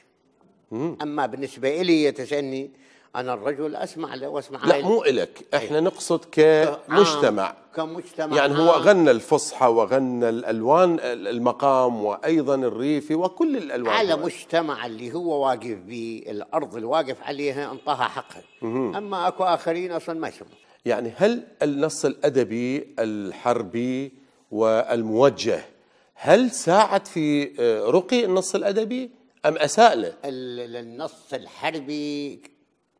أما بالنسبة لي تسألني أنا الرجل أسمع له وأسمع لا مو إلك. إحنا نقصد كمجتمع. عام، كمجتمع. يعني هو عام. غنى الفصحى وغنى الألوان المقام وأيضا الريفي وكل الألوان. على. مجتمع اللي هو واقف به الأرض الواقف عليها انطاها حقها. أما أكو آخرين أصلا ما يسمون. يعني هل النص الأدبي الحربي والموجه هل ساعد في آه، رقي النص الأدبي أم أساء له؟ ال- النص الحربي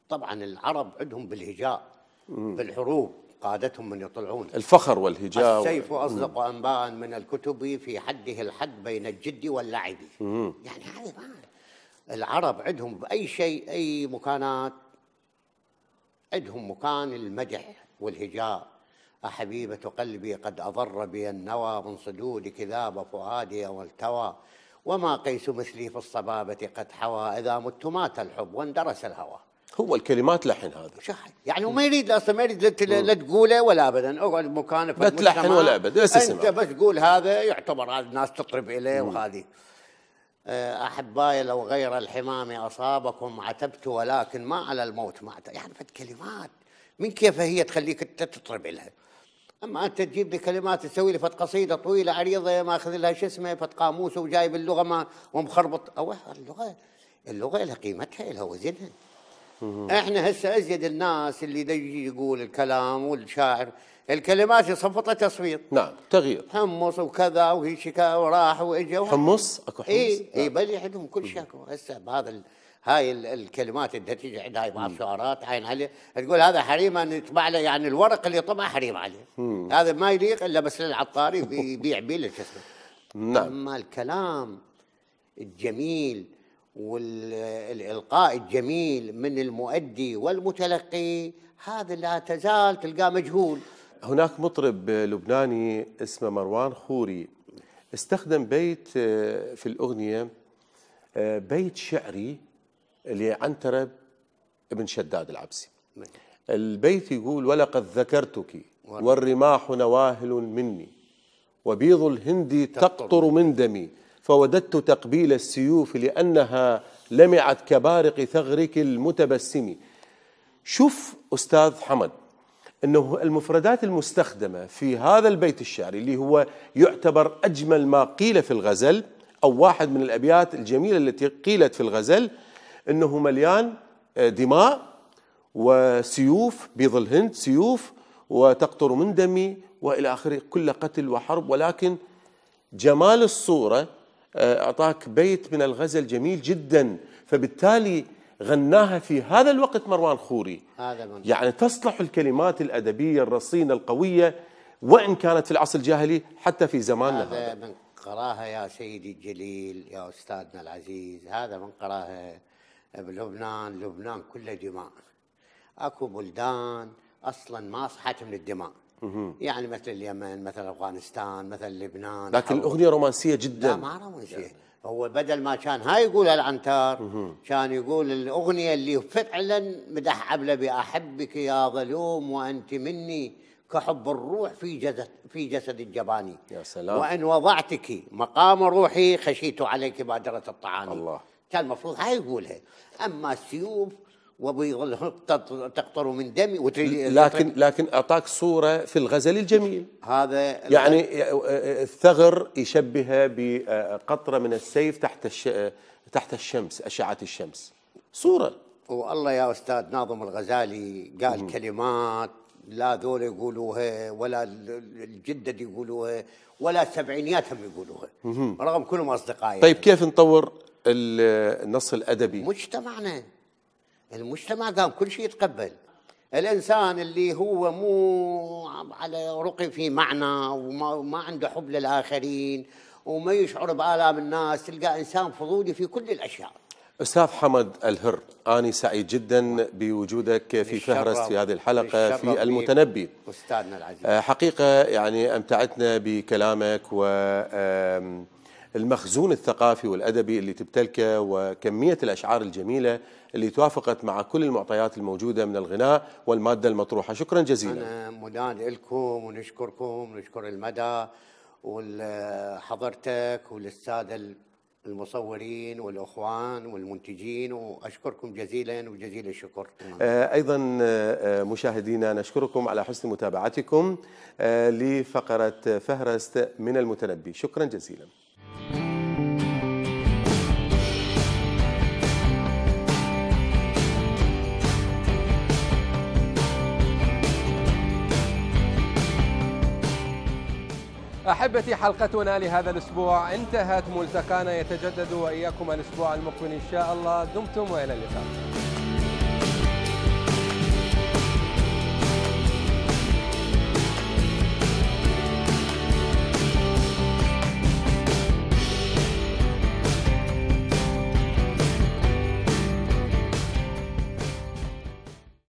طبعا العرب عندهم بالهجاء بالحروب قادتهم من يطلعون. الفخر والهجاء السيف أصدق أنباء من الكتب في حده الحد بين الجد واللعب. يعني هذا ما العرب عندهم بأي شيء أي مكانات عندهم مكان المدح والهجاء. أحبيبة قلبي قد أضر بي النوى من صدود كذاب فؤادي والتوى وما قيس مثلي في الصبابة قد حوى إذا مت مات الحب واندرس الهوى. هو الكلمات لحن هذا شحن يعني وما يريد أصلا ما يريد لا تقوله ولا ابدا. اقعد مكانه في لا تلحن. ولا أبد، بس اسمع. انت بس قول هذا يعتبر هذا الناس تطرب إليه وهذه. آه، احبائي لو غير الحمام أصابكم عتبت ولكن ما على الموت ما. يعني فد كلمات. من كيف هي تخليك انت تطرب لها أما أنت تجيب لي كلمات تسوي لي فد قصيده طويلة عريضة ماخذ لها شو اسمه فد قاموس وجايب اللغة ما ومخربط. أو اللغة اللغة لها قيمتها لها وزنها. إحنا هسه أزيد الناس اللي يجي يقول الكلام والشاعر. الكلمات يصفطها تصفيط. نعم تغيير. حمص وكذا وهي شكا وراح وإجا حمص؟ أكو حمص؟ اي اي نعم. بل عندهم كل شيء هسه بهذا هاي ال- الكلمات اللي تيجي عند هاي بعض الشعراء عين عليه تقول هذا حريم أن يطبع له يعني الورق اللي طبع حريم عليه هذا ما يليق إلا بس للعطاري يبيع بيه اسمه نعم. أما الكلام الجميل والإلقاء الجميل من المؤدي والمتلقي هذا لا تزال تلقاه مجهول. هناك مطرب لبناني اسمه مروان خوري. استخدم بيت آه، في الأغنية آه، بيت شعري لعنترة ابن شداد العبسي. البيت يقول ولقد ذكرتك والرماح نواهل مني وبيض الهند تقطر من دمي فوددت تقبيل السيوف لأنها لمعت كبارق ثغرك المتبسم. شوف أستاذ حمد أنه المفردات المستخدمة في هذا البيت الشعري اللي هو يعتبر أجمل ما قيل في الغزل أو واحد من الأبيات الجميلة التي قيلت في الغزل أنه مليان آه، دماء وسيوف بيض الهند سيوف وتقطر من دمي وإلى آخره كل قتل وحرب. ولكن جمال الصورة آه، أعطاك بيت من الغزل جميل جدا. فبالتالي غناها في هذا الوقت مروان خوري. هذا من يعني تصلح الكلمات الأدبية الرصينة القوية وإن كانت في العصر الجاهلي حتى في زماننا هذا هذا. من قراها يا سيدي الجليل يا أستاذنا العزيز. هذا من قراها بلبنان لبنان كله دماء اكو بلدان أصلا ما صحت من الدماء يعني مثل اليمن مثل افغانستان مثل لبنان. لكن الأغنية رومانسية لا جدا ما رومانسية. هو بدل ما كان هاي يقولها العنتار كان يقول الأغنية اللي فعلا مدح عبله بأحبك يا ظلوم وأنت مني كحب الروح في جسد في جسد الجباني. يا سلام. وإن وضعتك مقام روحي خشيت عليك بأدرة الطعام الله. كان المفروض هاي يقولها أما السيوف تقطر من دمي وتريد لكن لكن أعطاك صورة في الغزل الجميل. هذا يعني الثغر يشبهها بقطرة من السيف تحت الش... تحت الشمس أشعة الشمس. صورة. والله يا أستاذ ناظم الغزالي قال كلمات لا ذول يقولوها ولا الجدد يقولوها ولا السبعينيات هم يقولوها. رغم كلهم أصدقائي. طيب كيف نطور النص الأدبي. مجتمعنا. المجتمع قام كل شيء يتقبل. الإنسان اللي هو مو على رقي في معنى وما ما عنده حب للآخرين وما يشعر بآلام الناس تلقى إنسان فضولي في كل الأشياء. أستاذ حمد الهر أني سعيد جدا بوجودك في فهرس في هذه الحلقة في. المتنبي. أستاذنا العزيز. آه، حقيقة يعني أمتعتنا بكلامك والمخزون الثقافي والأدبي اللي تمتلكه وكمية الأشعار الجميلة اللي توافقت مع كل المعطيات الموجودة من الغناء والمادة المطروحة. شكرا جزيلا. أنا مدان لكم ونشكركم ونشكر المدى وحضرتك والسادة المصورين والأخوان والمنتجين وأشكركم جزيلا وجزيل الشكر. آه، أيضا آه، مشاهدينا نشكركم على حسن متابعتكم آه، لفقرة فهرست من المتنبي. شكرا جزيلا. أحبتي حلقتنا لهذا الأسبوع انتهت ملتقانا يتجدد وإياكم الأسبوع المقبل إن شاء الله. دمتم وإلى اللقاء.